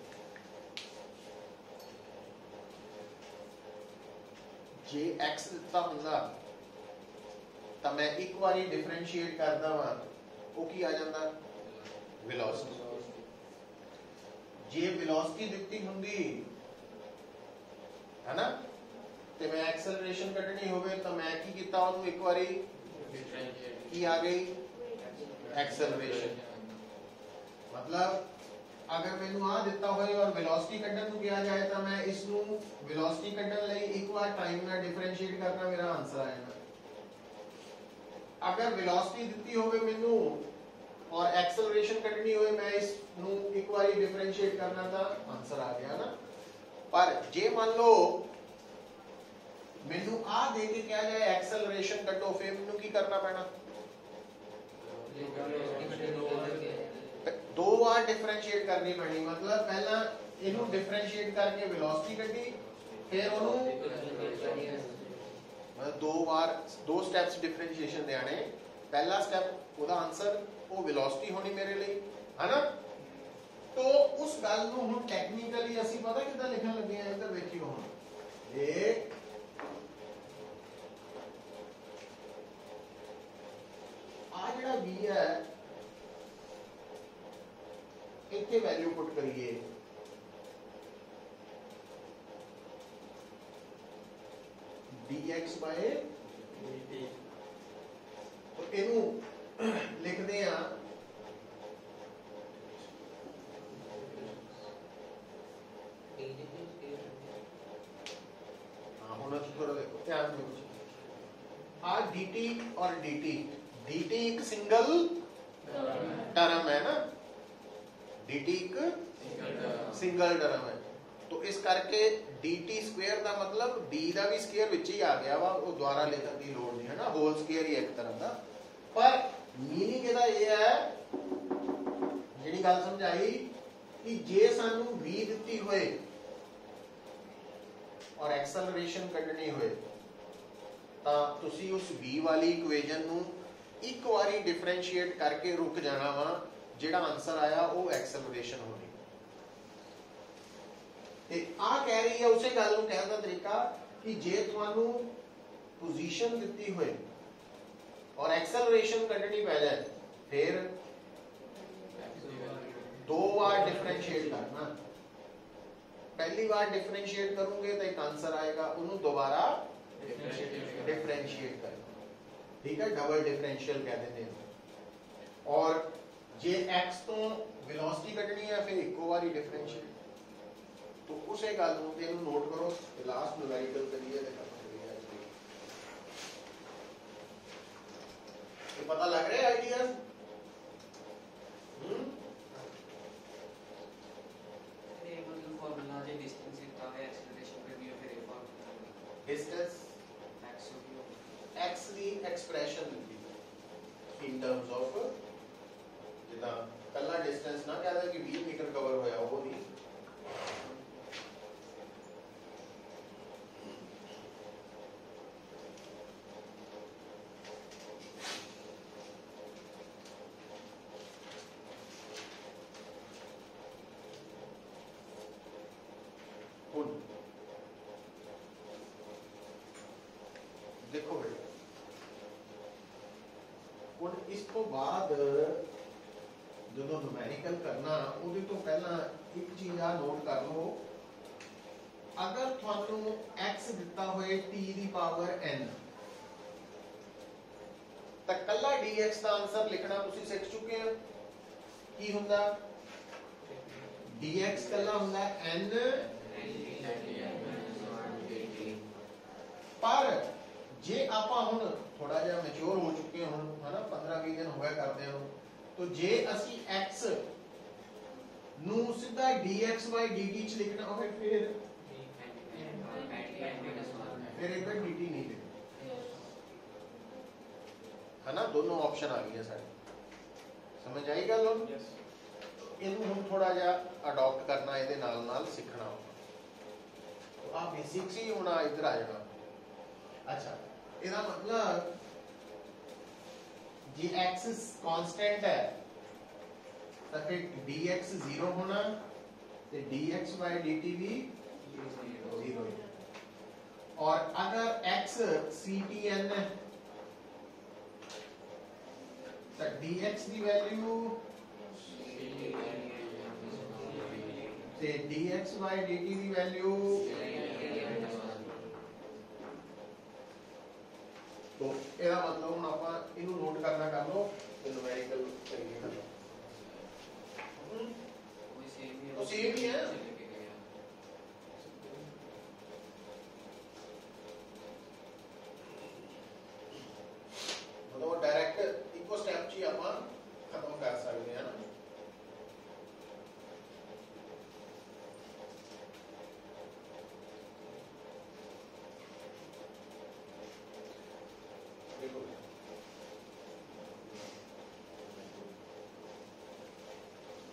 ਜੇ x ਦਿੱਤਾ ਹੁੰਦਾ, ਤਾਂ ਮੈਂ ਇੱਕ ਵਾਰੀ ਡਿਫਰੈਂਸ਼ੀਏਟ ਕਰਦਾ ਵਾਂ, ਉਹ ਕੀ ਆ ਜਾਂਦਾ? ਵੈਲੋਸਿਟੀ ਜੇ ਵੈਲੋਸਿਟੀ ਦਿੱਤੀ ਹੁੰਦੀ, ਹੈਨਾ? ਤੇ ਮੈਂ ਐਕਸਲਰੇਸ਼ਨ ਕੱਢਣੀ ਹੋਵੇ, ਤਾਂ ਮੈਂ ਕੀ ਕੀਤਾ ਉਹਨੂੰ ਇੱਕ ਵਾਰੀ? ਕੀ ਆ ਗਈ ਐਕਸਲਰੇਸ਼ਨ ਮਤਲਬ ਅਗਰ ਮੈਨੂੰ ਆ ਦਿੱਤਾ ਹੋਏ ਔਰ ਵੈਲੋਸਿਟੀ ਕੱਢਣ ਨੂੰ ਕਿਹਾ ਜਾਏ ਤਾਂ ਮੈਂ ਇਸ ਨੂੰ ਵੈਲੋਸਿਟੀ ਕੱਢਣ ਲਈ ਇੱਕ ਵਾਰ ਟਾਈਮ ਨਾਲ ਡਿਫਰੈਂਸ਼ੀਏਟ ਕਰਨਾ ਮੇਰਾ ਆਨਸਰ ਆਏਗਾ ਅਗਰ ਵੈਲੋਸਿਟੀ ਦਿੱਤੀ ਹੋਵੇ ਮੈਨੂੰ ਔਰ ਐਕਸਲਰੇਸ਼ਨ ਕੱਢਣੀ ਹੋਵੇ ਮੈਂ ਇਸ ਨੂੰ ਇੱਕ ਵਾਰੀ ਡਿਫਰੈਂਸ਼ੀਏਟ ਕਰਨਾ ਤਾਂ ਆਨਸਰ ਆ ਗਿਆ ਨਾ ਪਰ ਜੇ ਮੰਨ ਲਓ ਮੈਨੂੰ ਆ ਦੇ ਕੇ ਕਿਹਾ ਜਾਏ ਐਕਸਲਰੇਸ਼ਨ ਕੱਢੋ, ਫਿਰ ਮੈਨੂੰ ਕੀ ਕਰਨਾ ਪੈਣਾ? ਦੋ ਵਾਰ ਡਿਫਰੈਂਸ਼ੀਏਟ ਕਰਨੀ ਪੈਣੀ, ਮਤਲਬ ਪਹਿਲਾਂ ਇਹਨੂੰ ਡਿਫਰੈਂਸ਼ੀਏਟ ਕਰਕੇ ਵੈਲੋਸਿਟੀ ਕੱਢੀ, ਫਿਰ ਉਹਨੂੰ ਮਤਲਬ ਦੋ ਵਾਰ, ਦੋ ਸਟੈਪਸ ਡਿਫਰੈਂਸ਼ੀਏਸ਼ਨ ਦੇ ਆਣੇ ਪਹਿਲਾ ਸਟੈਪ ਉਹਦਾ ਆਨਸਰ ਉਹ ਵੈਲੋਸਿਟੀ ਹੋਣੀ ਮੇਰੇ ਲਈ, ਹੈਨਾ? ਤੋ ਉਸ ਗੱਲ ਨੂੰ ਹੁਣ ਟੈਕਨੀਕਲੀ ਅਸੀਂ ਪਤਾ ਕਿੱਦਾਂ ਲਿਖਣ ਲੱਗੇ ਆ ਇੱਧਰ ਵੇਖਿਓ ਹੁਣ। ਇਹ ਆ ਜਿਹੜਾ v ਹੈ, ਇੱਥੇ ਵੈਲਿਊ ਪੁੱਟ ਕਰੀਏ। dx by ਤੋ ਇਹਨੂੰ ਲਿਖਦੇ ਆ ਹਾਂ, ਹੁਣ ਅਸੀਂ ਥੋੜਾ ਦੇਖੋ, ਧਿਆਨ ਦਿਓ। ਆ dt ਔਰ dt dt ਇੱਕ ਸਿੰਗਲ ਟਰਮ ਹੈ ਨਾ। Dt ਇੱਕ ਸਿੰਗਲ ਟਰਮ ਹੈ। ਤੋ ਇਸ ਕਰਕੇ dt ਸਕੁਅਰ ਦਾ ਮਤਲਬ d ਦਾ ਵੀ ਸਕੁਅਰ ਵਿੱਚ ਹੀ ਆ ਗਿਆ ਵਾ, ਉਹ ਦੁਆਰਾ ਲਿਖਣ ਦੀ ਲੋੜ ਨਹੀਂ ਹੈ ਨਾ ਹੋਲ ਸਕੁਅਰ ਹੀ ਇੱਕ ਤਰ੍ਹਾਂ ਦਾ। ਪਰ ਮੀਨਿੰਗ ਇਹਦਾ ਇਹ ਹੈ, ਜਿਹੜੀ ਗੱਲ ਸਮਝਾਈ, ਕਿ ਜੇ ਸਾਨੂੰ v ਦਿੱਤੀ ਹੋਏ ਔਰ ਐਕਸਲਰੇਸ਼ਨ ਕੱਢਣੀ ਹੋਏ, ਤਾਂ ਤੁਸੀਂ ਉਸ v ਵਾਲੀ ਇਕੁਏਸ਼ਨ ਨੂੰ ਇੱਕ ਵਾਰੀ ਡਿਫਰੈਂਸ਼ੀਏਟ ਕਰਕੇ ਰੁਕ ਜਾਣਾ ਵਾ, ਜਿਹੜਾ ਆਨਸਰ ਆਇਆ ਉਹ ਐਕਸਲਰੇਸ਼ਨ ਹੋਣੀ। ਤੇ ਆ ਕਹਿ ਰਹੀ ਹੈ, ਉਸੇ ਗੱਲ ਨੂੰ ਕਹਿਣ ਦਾ ਤਰੀਕਾ ਕਿ ਜੇ ਤੁਹਾਨੂੰ ਪੋਜੀਸ਼ਨ ਦਿੱਤੀ ਹੋਏ ਔਰ ਐਕਸਲਰੇਸ਼ਨ ਕੱਢਣੀ ਪੈ ਜਾਏ, ਫਿਰ ਦੋ ਵਾਰ ਡਿਫਰੈਂਸ਼ੀਏਟ ਕਰਨਾ। ਪਹਿਲੀ ਵਾਰ ਡਿਫਰੈਂਸ਼ੀਏਟ ਕਰੋਗੇ ਤਾਂ ਇੱਕ ਆਨਸਰ ਆਏਗਾ, ਉਹਨੂੰ ਦੁਬਾਰਾ ਡਿਫਰੈਂਸ਼ੀਏਟ ਕਰਨਾ। ਠੀਕ ਹੈ ਡਬਲ ਡਿਫਰੈਂਸ਼ੀਅਲ ਕਹਿੰਦੇ ਨੇ ਇਹਨੂੰ ਔਰ ਜੇ x ਤੋਂ ਵੈਲੋਸਿਟੀ ਕੱਢਣੀ ਹੈ ਫਿਰ ਇੱਕੋ ਵਾਰੀ ਡਿਫਰੈਂਸ਼ੀਅਲ ਤੋ ਉਸੇ ਗੱਲ ਨੂੰ ਤੇ ਇਹਨੂੰ ਨੋਟ ਕਰੋ ਲਾਸਟ ਨੂਮੈਰੀਕਲ ਕਰੀਏ ਤੇ ਇਹ ਪਤਾ ਲੱਗ ਰਿਹਾ ਆਈਡੀਆਸ ਹੂੰ ਇਹ ਮਤਲਬ ਫਾਰਮੂਲਾ ਜੇ ਡਿਸਟੈਂਸ ਦਿੱਤਾ ਹੋਇਆ ਐਕਸਲਰੇਸ਼ਨ ਤੇ ਵੀ ਫਿਰ ਇਹ ਫਾਰਮੂਲਾ ਡਿਸਟੈਂਸ x ਦੀ ਐਕਸਪ੍ਰੈਸ਼ਨ ਦਿੱਤੀ ਇਨ ਟਰਮਸ ਆਫ ਜਿੱਦਾਂ ਕੱਲਾ ਡਿਸਟੈਂਸ ਨਾ ਕਹਦਾ ਕਿ 20 ਮੀਟਰ ਕਵਰ ਹੋਇਆ ਉਹ ਨਹੀਂ ਤੋਂ ਬਾਅਦ ਜਦੋਂ ਨੂਮੈਰੀਕਲ ਕਰਨਾ, ਉਹਦੇ ਤੋਂ ਪਹਿਲਾਂ ਇੱਕ ਚੀਜ਼ ਆ ਨੋਟ ਕਰ ਲਓ। ਅਗਰ ਤੁਹਾਨੂੰ x ਦਿੱਤਾ ਹੋਏ t ਦੀ ਪਾਵਰ n, ਤਾਂ ਕੱਲਾ dx ਦਾ ਆਨਸਰ ਲਿਖਣਾ ਤੁਸੀਂ ਸਿੱਖ ਚੁੱਕੇ ਹੋ। ਕੀ ਹੁੰਦਾ? dx ਕੱਲਾ ਹੁੰਦਾ n ਪਰ ਜੇ ਆਪਾਂ ਹੁਣ ਥੋੜਾ ਜਿਹਾ ਮੈਚੁਰ ਹੋ ਚੁੱਕੇ ਹਾਂ ਹੁਣ ਹਨਾ 15 20 ਦਿਨ ਹੋ ਗਏ ਕਰਦਿਆਂ ਨੂੰ ਤਾਂ ਜੇ ਅਸੀਂ x ਨੂੰ ਸਿੱਧਾ dx dt ਚ ਲਿਖਣਾ ਹੋਵੇ ਫਿਰ ਫਿਰ ਇਹਦਾ dt ਨਹੀਂ ਲਿਖਣਾ ਹਨਾ ਦੋਨੋਂ ਆਪਸ਼ਨ ਆ ਗਈਆਂ ਸਾਡੇ ਸਮਝ ਆਈ ਗੱਲ ਹੁਣ ਯੈਸ ਇਹਨੂੰ ਹੁਣ ਥੋੜਾ ਜਿਹਾ ਅਡਾਪਟ ਕਰਨਾ ਇਹਦੇ ਨਾਲ ਨਾਲ ਸਿੱਖਣਾ ਆ ਬੇਸਿਕਸ ਹੀ ਹੋਣਾ ਇੱਧਰ ਆ ਜਾਣਾ ਅੱਛਾ इसका मतलब जी एक्सिस कांस्टेंट है तो फिर डी एक्स ज़ीरो होना तो d x by d t भी ज़ीरो और अगर एक्स सी टी एन है तो डी एक्स की value d x by d t की value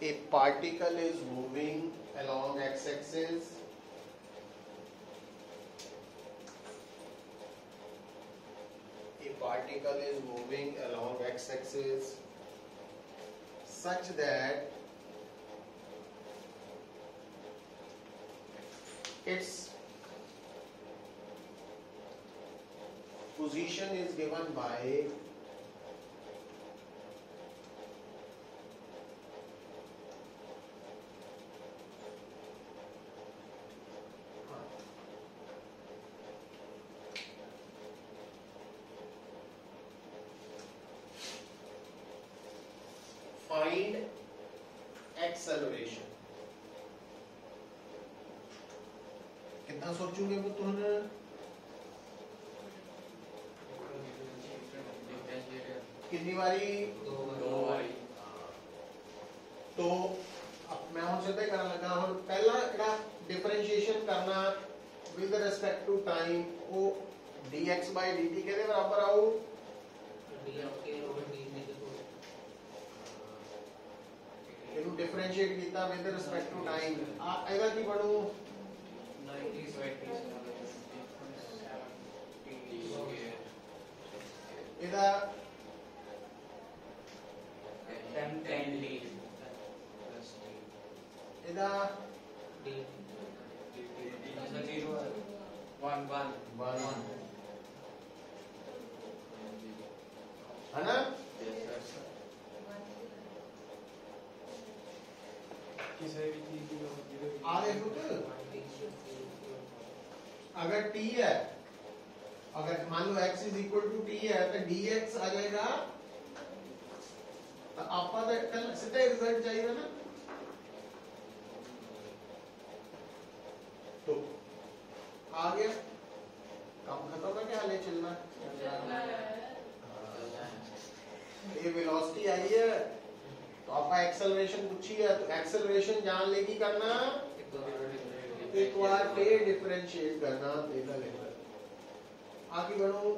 A particle is moving along x-axis. A particle is moving along x-axis such that its position is given by find acceleration. कितना सोचोगे वो तुमने? कितनी बारी? दो बारी। तो अब मैं हम चलते करने लगा हूँ पहला एड़ा डिफरेंशिएशन करना विद रिस्पेक्ट टू टाइम वो dx by dt के लिए बराबर आऊ? differentiate Gita with respect to time. आएगा कि पढ़ूं? 90s, 80s. इधर 10 10 इधर D zero one one one one है ना अगर t है अगर मान लो x is equal to t है तो dx आ जाएगा। तो आपका तो कल सीधे रिज़ल्ट चाहिए ना। तो आ गया काम खत्म है क्या हाल चलना? ये वेलोसिटी आई है। तो आपका एक्सेलरेशन पूछी है तो एक्सेलरेशन जान लेगी करना? एक बार पे डिफरेंशिएट करना, देखा लेकर आगे बढ़ो।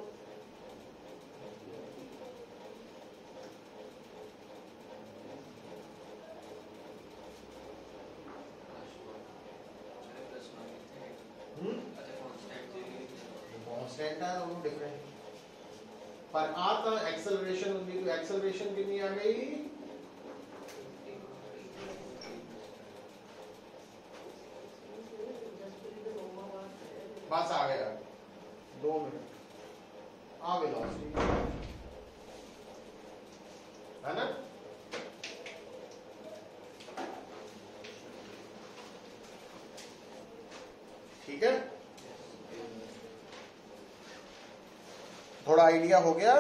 हम्म? पर आ तो एक्सेलरेशन होगी तो एक्सेलरेशन कितनी आ गई बस आ गया दो मिनट आ वेलोसिटी है ना ठीक है थोड़ा आइडिया हो गया